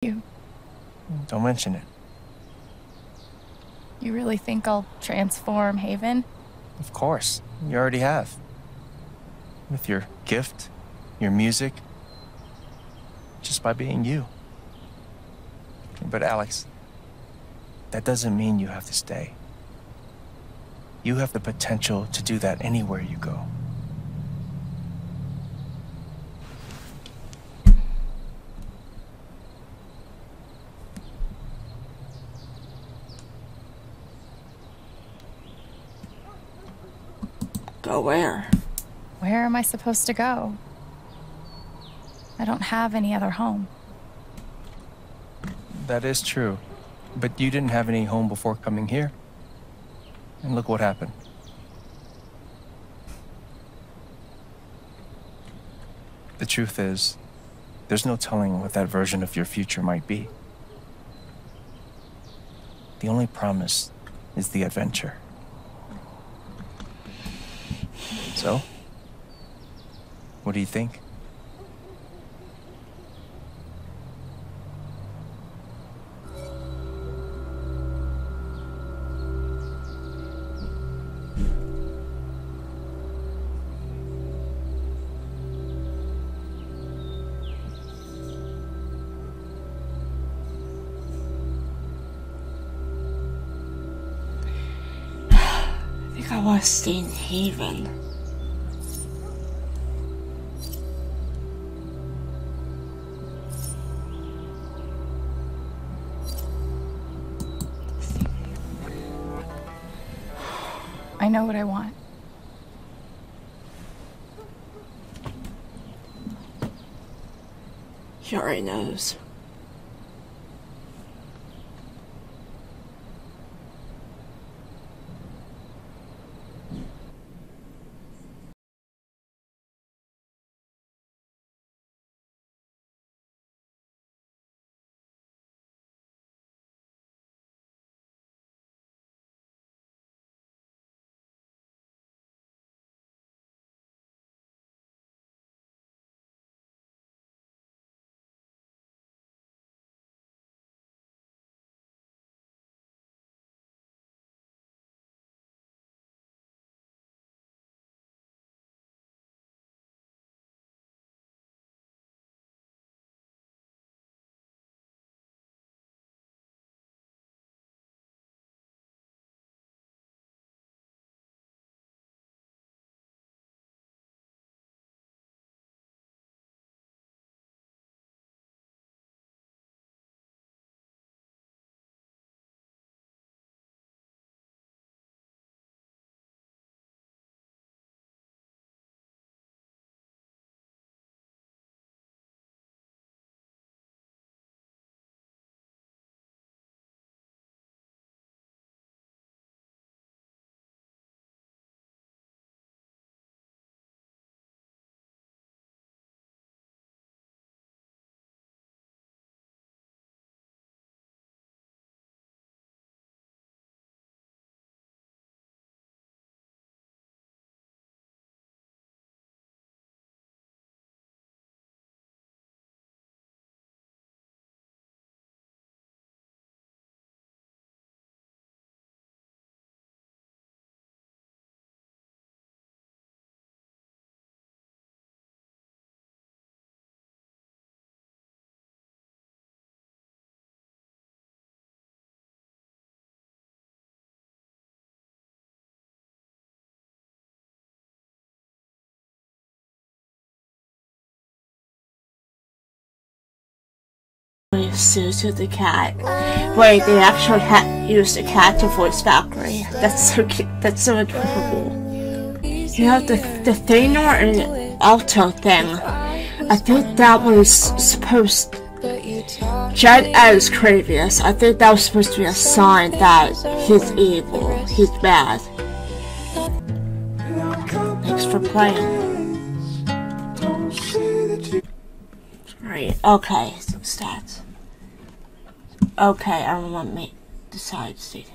You. Don't mention it. You really think I'll transform Haven? Of course. You already have. With your gift, your music, just by being you. But Alex, that doesn't mean you have to stay. You have the potential to do that anywhere you go. Go where? Where am I supposed to go? I don't have any other home. That is true. But you didn't have any home before coming here. And look what happened. The truth is, there's no telling what that version of your future might be. The only promise is the adventure. So, what do you think? I stay in Haven. Know what I want. He already knows. Suits with the cat. Wait, they actually ha- used the cat to voice Valkyrie. That's so cute. That's so adorable. You have the the Thanor and Alto thing. I think that was supposed. Jed as Kravius. I think that was supposed to be a sign that he's evil. He's bad. Thanks for playing. Right. Okay. So stats. Okay, I want to make the side seat.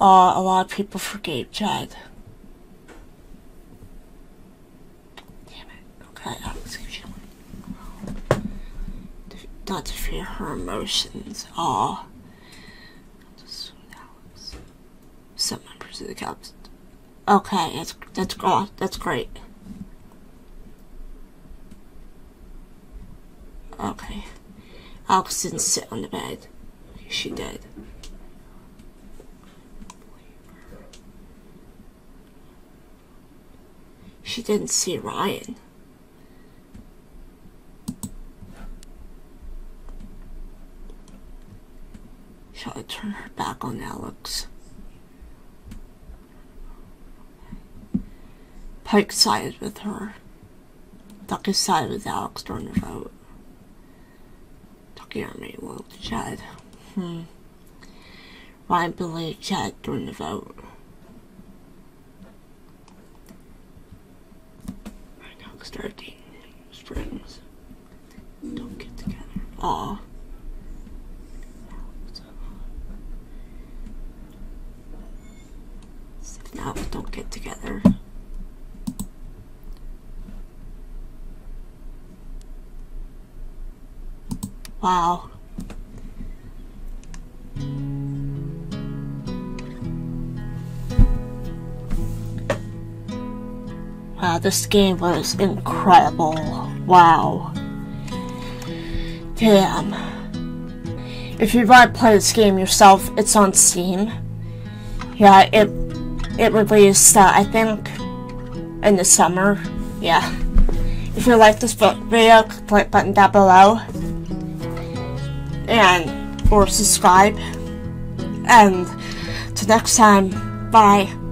Uh, a lot of people forgave Jed. Damn it. Okay, I was gonna Not to fear her emotions. Aw. Some members of the Cubs. Okay, that's that's that's great. Okay. Alex didn't sit on the bed. She did. She didn't see Ryan. Shall I turn her back on Alex? Pike sided with her. Duckie sided with Alex during the vote. Duckie army loyal Chad. Hmm. Ryan believed Chad during the vote. Alex 13 Springs. Don't get together. Aw. Now don't get together. Wow. Wow, this game was incredible. Wow. Damn. If you want to play this game yourself, it's on Steam. Yeah, it it released, uh, I think, in the summer. Yeah. If you like this video, click the like button down below. And, or subscribe. And, till next time, bye.